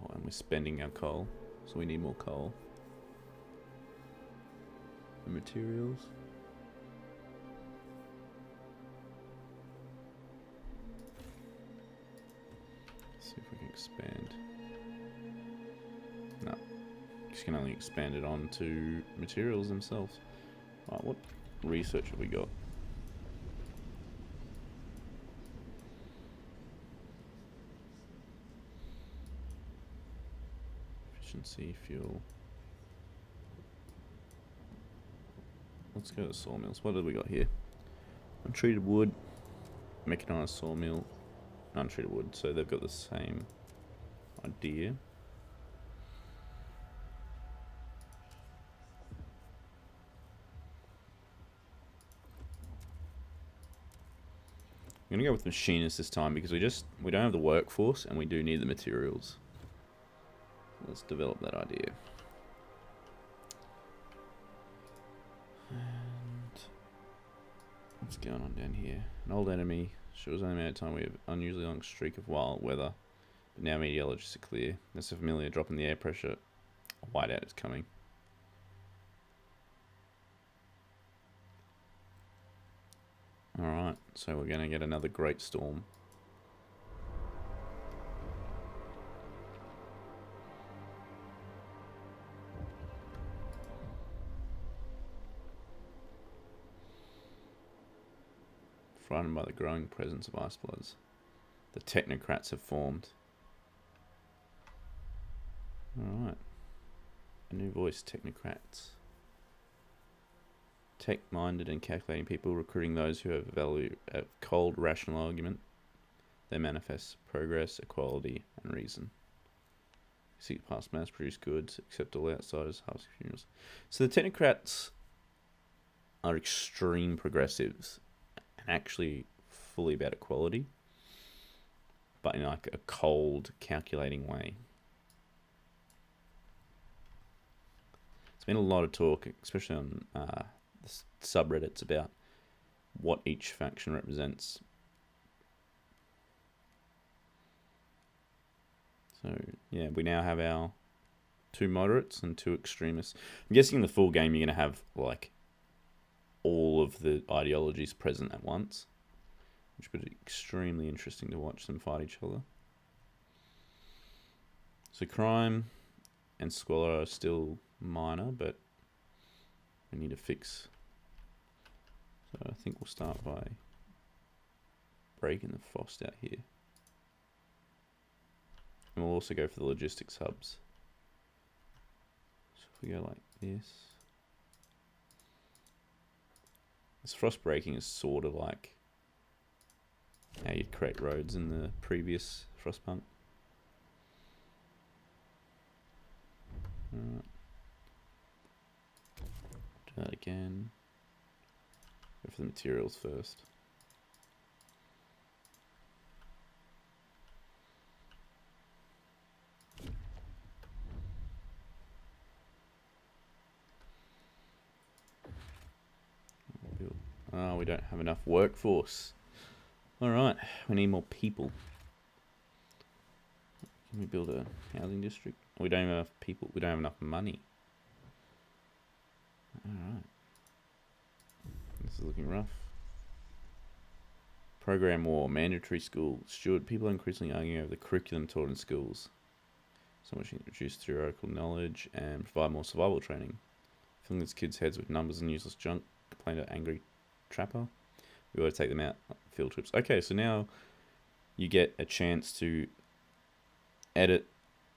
Speaker 1: Oh, and we're spending our coal, so we need more coal. The materials. see if we can expand. No, just can only expand it on to materials themselves. Right, what research have we got? Efficiency, fuel. Let's go to sawmills. What have we got here? Untreated wood, mechanized sawmill, untreated wood, so they've got the same idea. I'm gonna go with machinists this time because we just we don't have the workforce and we do need the materials. Let's develop that idea. And what's going on down here? An old enemy. Shows only amount of time we have unusually long streak of wild weather. But now meteorologists are clear. There's a familiar drop in the air pressure. A whiteout is coming. Alright, so we're going to get another great storm. Frightened by the growing presence of ice bloods, the technocrats have formed. Alright. A new voice, technocrats tech-minded and calculating people, recruiting those who have value a cold, rational argument. They manifest progress, equality, and reason. Seek past mass-produced goods, accept all outsiders, harvest funerals. So the technocrats are extreme progressives and actually fully about equality, but in like a cold, calculating way. There's been a lot of talk, especially on uh, subreddits about what each faction represents. So, yeah, we now have our two moderates and two extremists. I'm guessing in the full game you're going to have, like, all of the ideologies present at once, which would be extremely interesting to watch them fight each other. So, crime and squalor are still minor, but we need to fix so I think we'll start by breaking the frost out here. And we'll also go for the logistics hubs. So if we go like this. This frostbreaking is sort of like how you'd create roads in the previous Frostpunk. Alright. Do that again. Go for the materials first. Oh, we don't have enough workforce. Alright, we need more people. Can we build a housing district? We don't have enough people. We don't have enough money. Alright. This is looking rough. Program war, mandatory school. Steward, people are increasingly arguing over the curriculum taught in schools. So much introduce theoretical knowledge and provide more survival training. Filling these kids' heads with numbers and useless junk. Complained about angry trapper. We got to take them out field trips. Okay, so now you get a chance to edit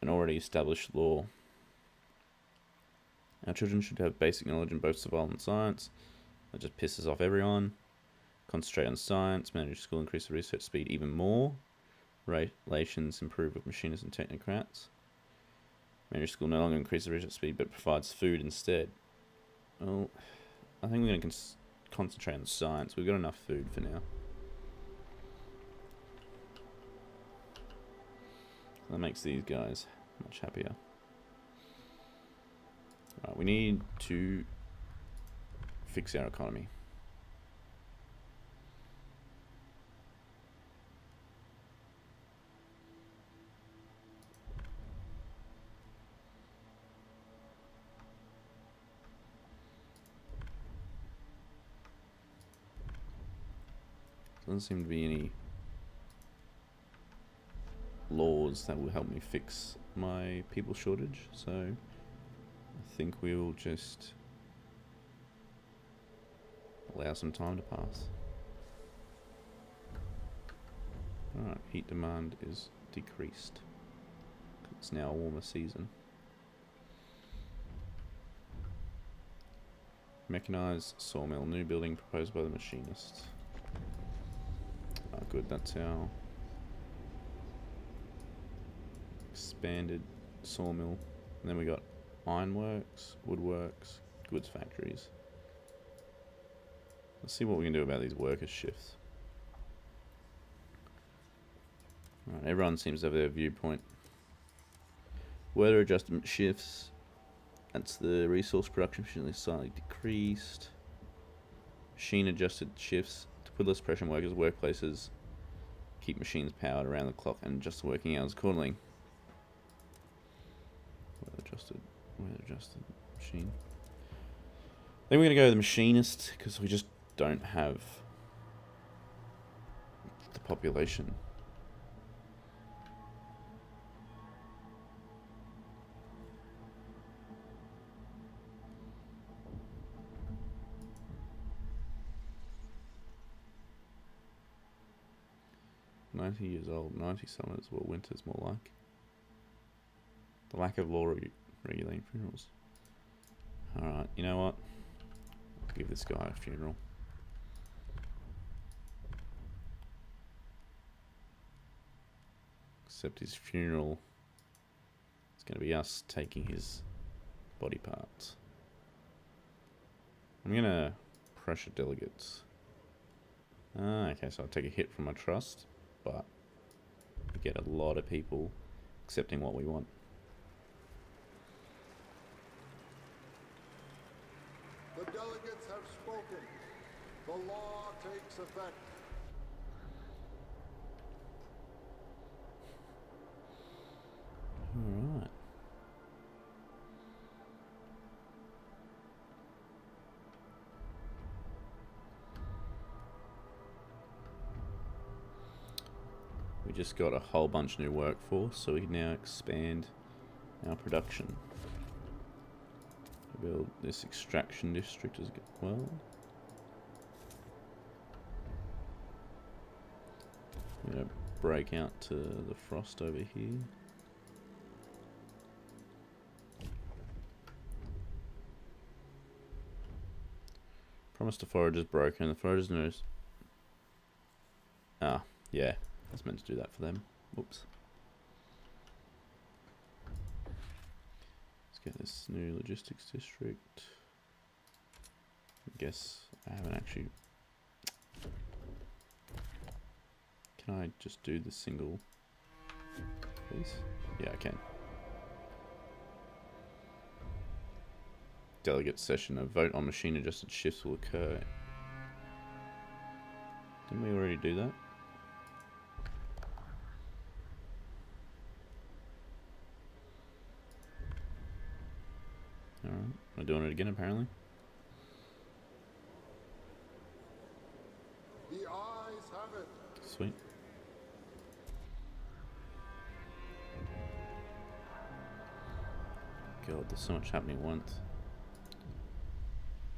Speaker 1: an already established law. Our children should have basic knowledge in both survival and science. That just pisses off everyone. Concentrate on science, manage school, increase the research speed even more. Relations improve with machinists and technocrats. Manage school no longer increase the research speed but provides food instead. Well, I think we're going to concentrate on science. We've got enough food for now. That makes these guys much happier. Right, we need to fix our economy. Doesn't seem to be any laws that will help me fix my people shortage, so I think we will just allow some time to pass. Alright, heat demand is decreased. It's now a warmer season. Mechanized sawmill, new building proposed by the machinist. Ah, good, that's our expanded sawmill. And then we got ironworks, woodworks, goods factories. Let's see what we can do about these workers' shifts. Right, everyone seems to have their viewpoint. Weather adjustment shifts. That's the resource production efficiency slightly decreased. Machine adjusted shifts to put less pressure on workers' workplaces. Keep machines powered around the clock and adjust the working hours accordingly. Weather adjusted, weather adjusted machine. Then we're going to go to the machinist because we just don't have the population. Ninety years old, ninety summers, what winter's more like. The lack of law reg regulating funerals. Alright, you know what? Let's give this guy a funeral. Except his funeral is going to be us taking his body parts. I'm going to pressure delegates. Ah, okay, so I'll take a hit from my trust, but we get a lot of people accepting what we want.
Speaker 2: The delegates have spoken. The law takes effect.
Speaker 1: Alright. We just got a whole bunch new workforce, so we can now expand our production. Build this extraction district as well. I'm gonna break out to the frost over here. Promise to forage is broken. The foragers knows. Ah, yeah. I was meant to do that for them. Whoops. Let's get this new logistics district. I guess I haven't actually... Can I just do the single, please? Yeah, I can. Delegate session. A vote on machine adjusted shifts will occur. Didn't we already do that? Alright, we're doing it again apparently.
Speaker 2: The ayes have it.
Speaker 1: Sweet. God, there's so much happening at once.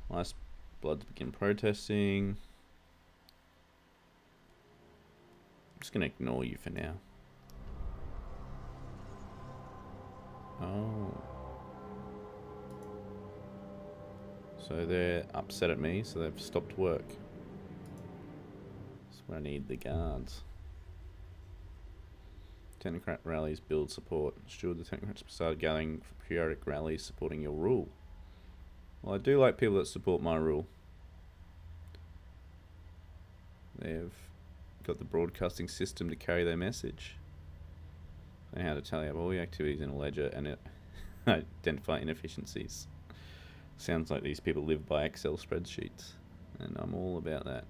Speaker 1: Last Bloods begin protesting. I'm just gonna ignore you for now. Oh. So they're upset at me, so they've stopped work. That's where I need the guards. Technocrat rallies build support. Steward the Technocrats started gathering for periodic rallies supporting your rule. Well, I do like people that support my rule. They've got the broadcasting system to carry their message. They know how to tally up all the activities in a ledger and identify inefficiencies. Sounds like these people live by Excel spreadsheets, and I'm all about that.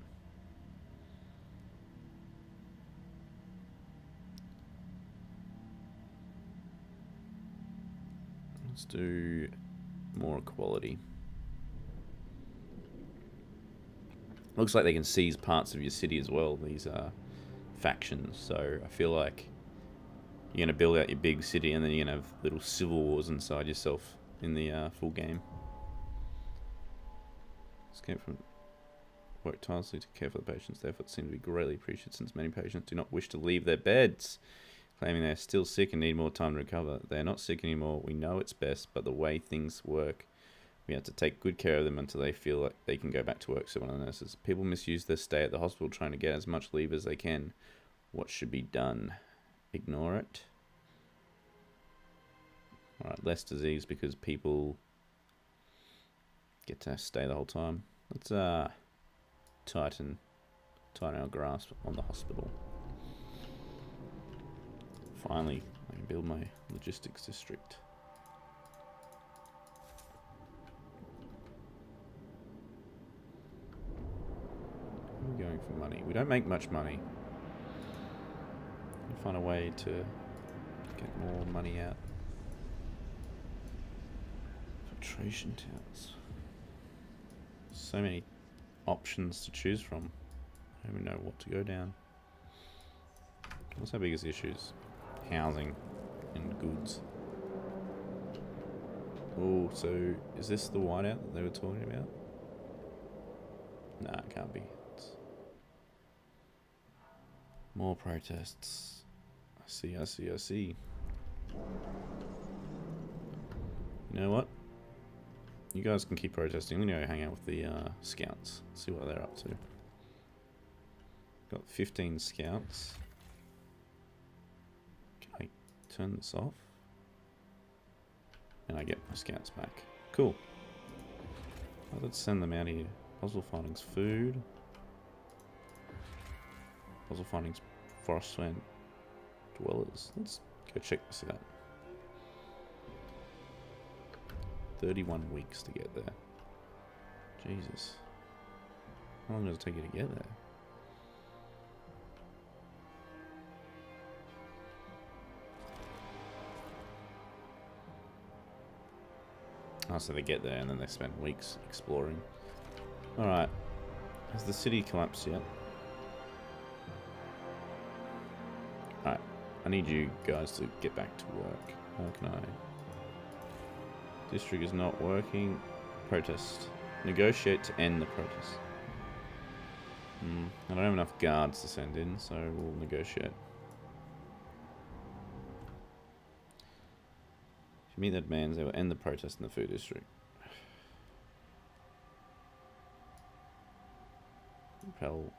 Speaker 1: Let's do more equality. Looks like they can seize parts of your city as well, these uh, factions. So I feel like you're going to build out your big city and then you're going to have little civil wars inside yourself in the uh, full game. Escape from work tirelessly to care for the patients. Therefore, it seems to be greatly appreciated since many patients do not wish to leave their beds, claiming they are still sick and need more time to recover. They are not sick anymore. We know it's best, but the way things work, we have to take good care of them until they feel like they can go back to work. So one of the nurses. People misuse their stay at the hospital trying to get as much leave as they can. What should be done? Ignore it. Alright, less disease because people get to stay the whole time. Let's uh tighten tighten our grasp on the hospital. Finally, I can build my logistics district. Going for money. We don't make much money. We find a way to get more money out. Filtration towns. So many options to choose from. I don't even know what to go down. What's our biggest issues? Housing and goods. Oh, so is this the whiteout that they were talking about? Nah, it can't be. More protests. I see, I see, I see. You know what? You guys can keep protesting. I'm gonna go hang out with the uh, scouts. See what they're up to. Got 15 scouts. Can I turn this off? And I get my scouts back. Cool. Well, let's send them out here. Puzzle findings food. Puzzle findings forestland dwellers. Let's go check this out. 31 weeks to get there. Jesus. How long does it take you to get there? Oh, so they get there and then they spend weeks exploring. Alright. Has the city collapsed yet? I need you guys to get back to work. How can I... District is not working. Protest. Negotiate to end the protest. Hmm. I don't have enough guards to send in, so we'll negotiate. If you meet that demands, they will end the protest in the food district. Repel.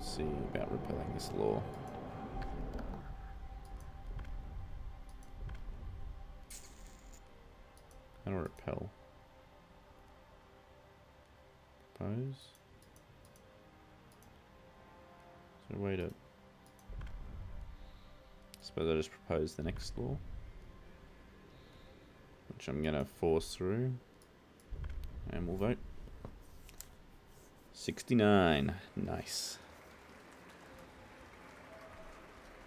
Speaker 1: See about repelling this law. To repel? Propose? Is there a to... suppose I just propose the next law. Which I'm gonna force through. And we'll vote. 69. Nice.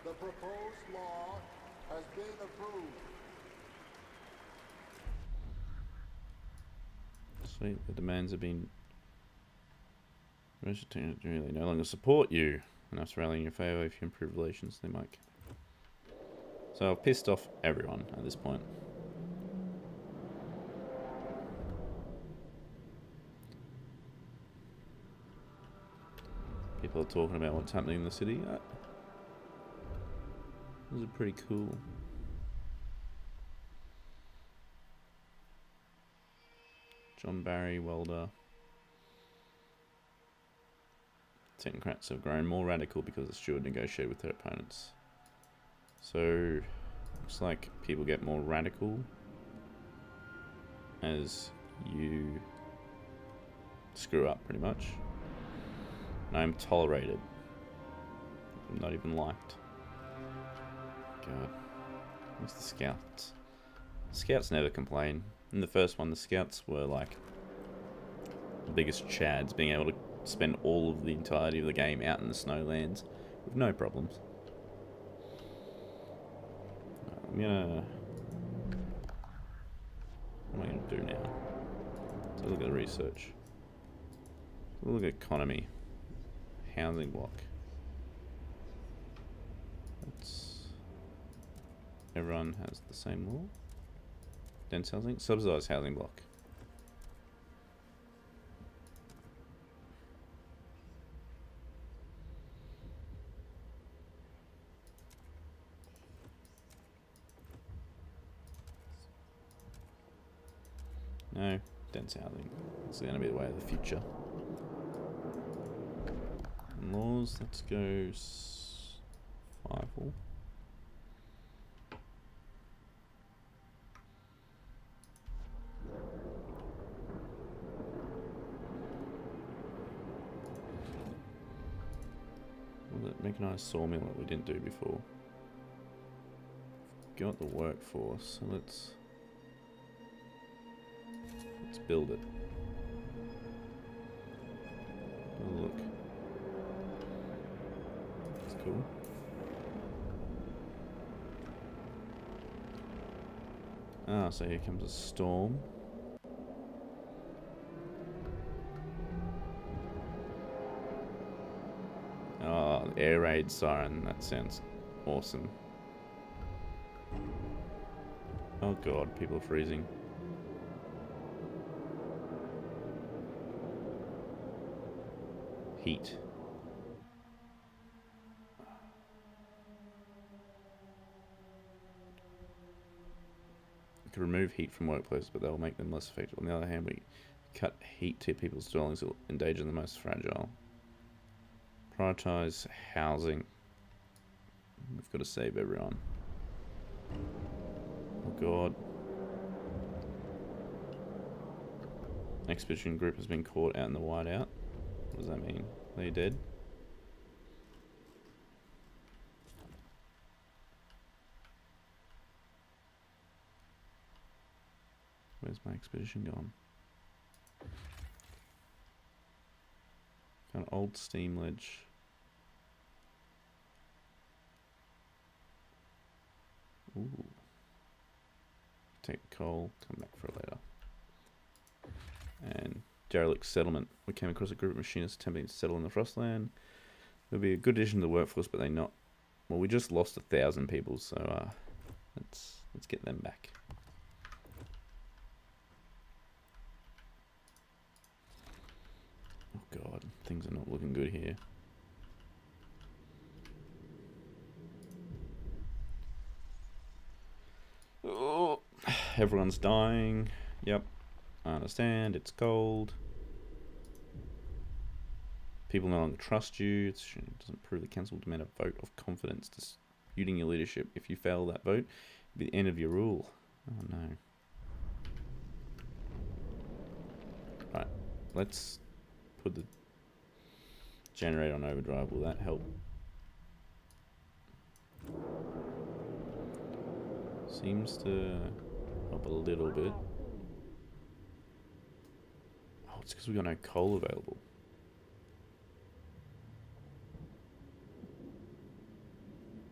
Speaker 2: The proposed law has been approved.
Speaker 1: The demands have been really no longer support you. Enough to rally in your favour if you improve relations, they might. So I've pissed off everyone at this point. People are talking about what's happening in the city. Uh, Those are pretty cool. John Barry, welder. Technocrats have grown more radical because the steward negotiated with their opponents. So, looks like people get more radical as you screw up, pretty much. And I'm tolerated. I'm not even liked. God. Where's the scouts? Scouts never complain. In the first one, the scouts were like the biggest chads, being able to spend all of the entirety of the game out in the snowlands with no problems. I'm gonna. What am I gonna do now? So look at research. Look at economy. Housing block. That's. Everyone has the same law. Dense housing? Subsidized housing block. No, dense housing. It's going to be the way of the future. Laws, let's go five all. Mechanized sawmill that we didn't do before. Got the workforce, so let's let's build it. Oh look. That's cool. Ah, so here comes a storm. Oh, air raid siren. That sounds awesome. Oh god, people are freezing. Heat. We could remove heat from workplaces, but that will make them less effective. On the other hand, we cut heat to people's dwellings that will endanger the most fragile. Prioritize housing. We've got to save everyone. Oh god. Expedition group has been caught out in the whiteout. What does that mean? Are they dead? Where's my expedition gone? Got an old steam ledge. Ooh. Take coal, come back for a later. And derelict settlement. We came across a group of machinists attempting to settle in the Frostland. They'll be a good addition to the workforce, but they're not. Well, we just lost a thousand people, so uh, let's let's get them back. Oh god, things are not looking good here. Oh, everyone's dying. Yep, I understand. It's cold. People no longer trust you. It doesn't prove the council demand a vote of confidence disputing your leadership. If you fail that vote, it'll be the end of your rule. Oh no. Right, let's put the generator on overdrive. Will that help? Seems to help a little bit. Oh, it's because we got no coal available.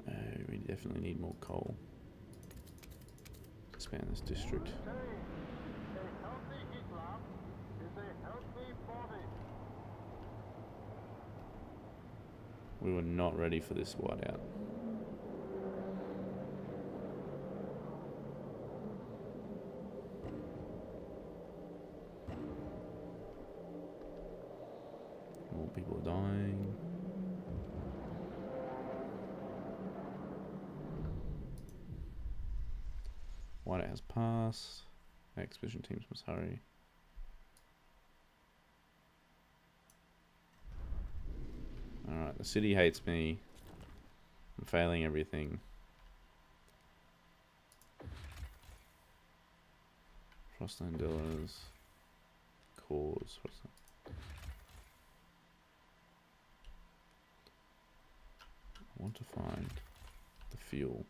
Speaker 1: Oh, we definitely need more coal. Expand this district. We were not ready for this whiteout. More people are dying. Whiteout has passed. Expedition teams must hurry. Alright, the city hates me. I'm failing everything. Frostland Villas. Cause. What's that? I want to find the fuel.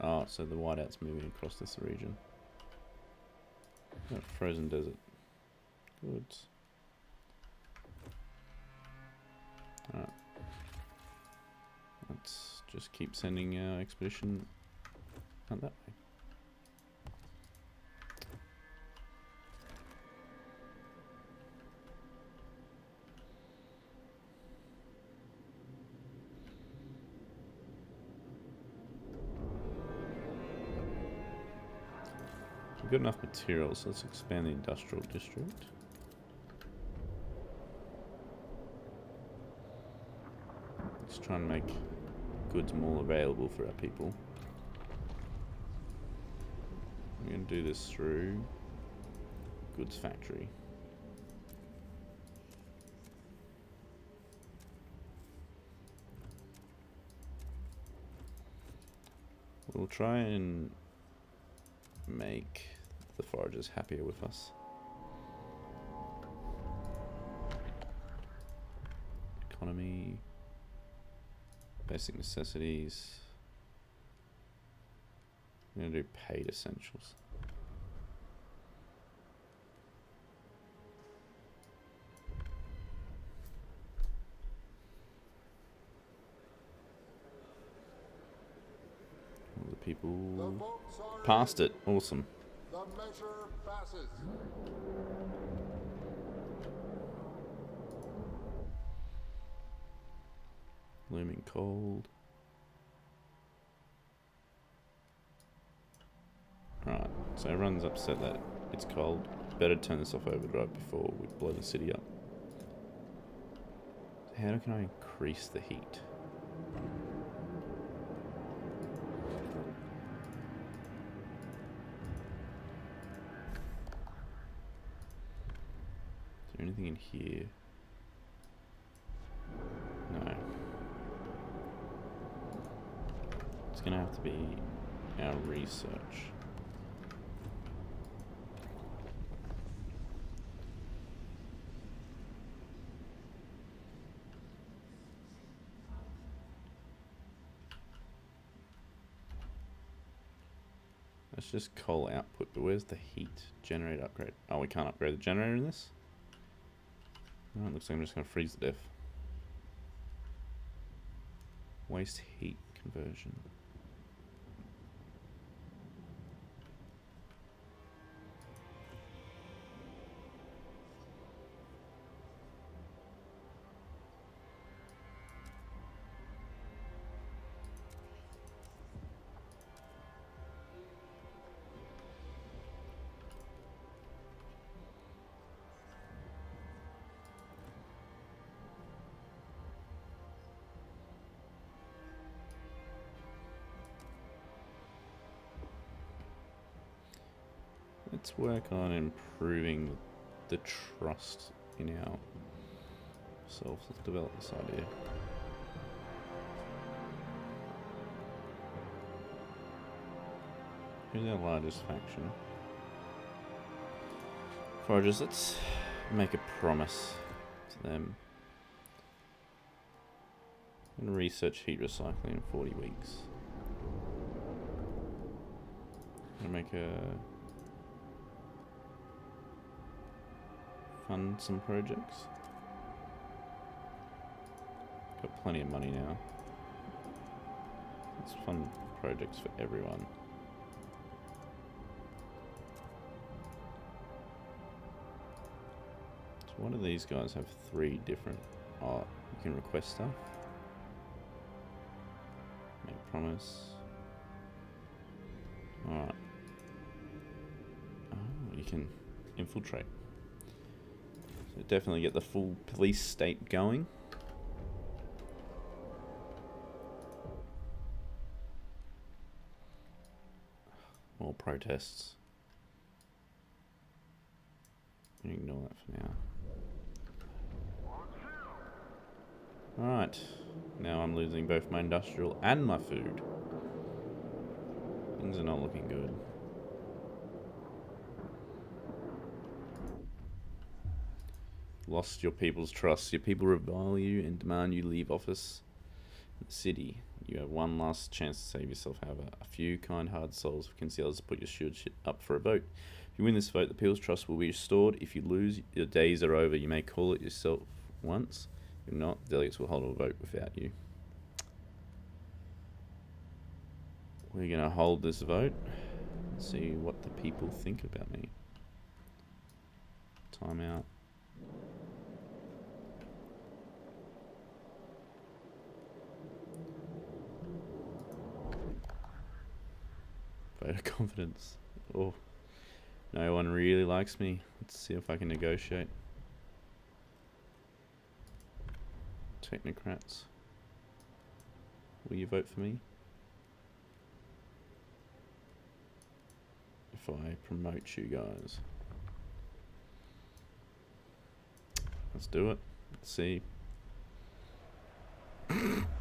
Speaker 1: Oh, so the whiteout's moving across this region. Oh, frozen desert. Good. Alright. Let's just keep sending our expedition out that way. We've got enough materials, let's expand the industrial district. Let's try and make goods more available for our people. We're going to do this through goods factory. We'll try and make the foragers happier with us. Economy, basic necessities. I'm gonna do paid essentials. All the
Speaker 2: The
Speaker 1: people passed it. Awesome.
Speaker 2: Measure passes.
Speaker 1: Looming cold. Right, so everyone's upset that it's cold. Better turn this off overdrive before we blow the city up. How can I increase the heat? Anything in here? No. It's gonna have to be our research. That's just coal output, but where's the heat? Generator upgrade. Oh, we can't upgrade the generator in this? Oh, it looks like I'm just going to freeze to death. Waste heat conversion. Work on improving the trust in ourselves. Let's develop this idea. Who's our largest faction? Foragers, let's make a promise to them. And research heat recycling in 40 weeks. Gonna make a fund some projects. Got plenty of money now. Let's fund projects for everyone. So one of these guys have three different oh you can request stuff. Make promise. Alright. Oh, you can infiltrate. Definitely get the full police state going. More protests. Ignore that for now. Alright. Now I'm losing both my industrial and my food. Things are not looking good. Lost your people's trust. Your people revile you and demand you leave office the city. You have one last chance to save yourself, however. A few kind hard souls have concealed to put your stewardship up for a vote. If you win this vote, the people's trust will be restored. If you lose, your days are over. You may call it yourself once. If not, delegates will hold a vote without you. We're going to hold this vote. See what the people think about me. Time out. Vote of confidence. Oh, no one really likes me. Let's see if I can negotiate. Technocrats. Will you vote for me? If I promote you guys. Let's do it. Let's see.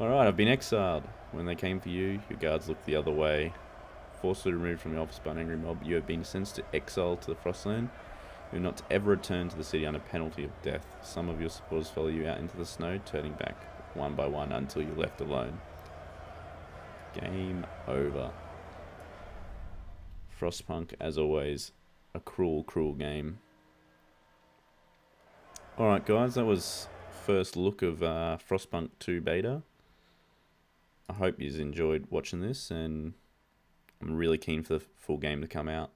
Speaker 1: Alright, I've been exiled. When they came for you, your guards looked the other way. Forcibly removed from the office by an angry mob, you have been sentenced to exile to the Frostland. You are not to ever return to the city under penalty of death. Some of your supporters follow you out into the snow, turning back one by one until you're left alone. Game over. Frostpunk, as always, a cruel, cruel game. Alright guys, that was first look of uh, Frostpunk 2 beta. I hope you've enjoyed watching this and I'm really keen for the full game to come out.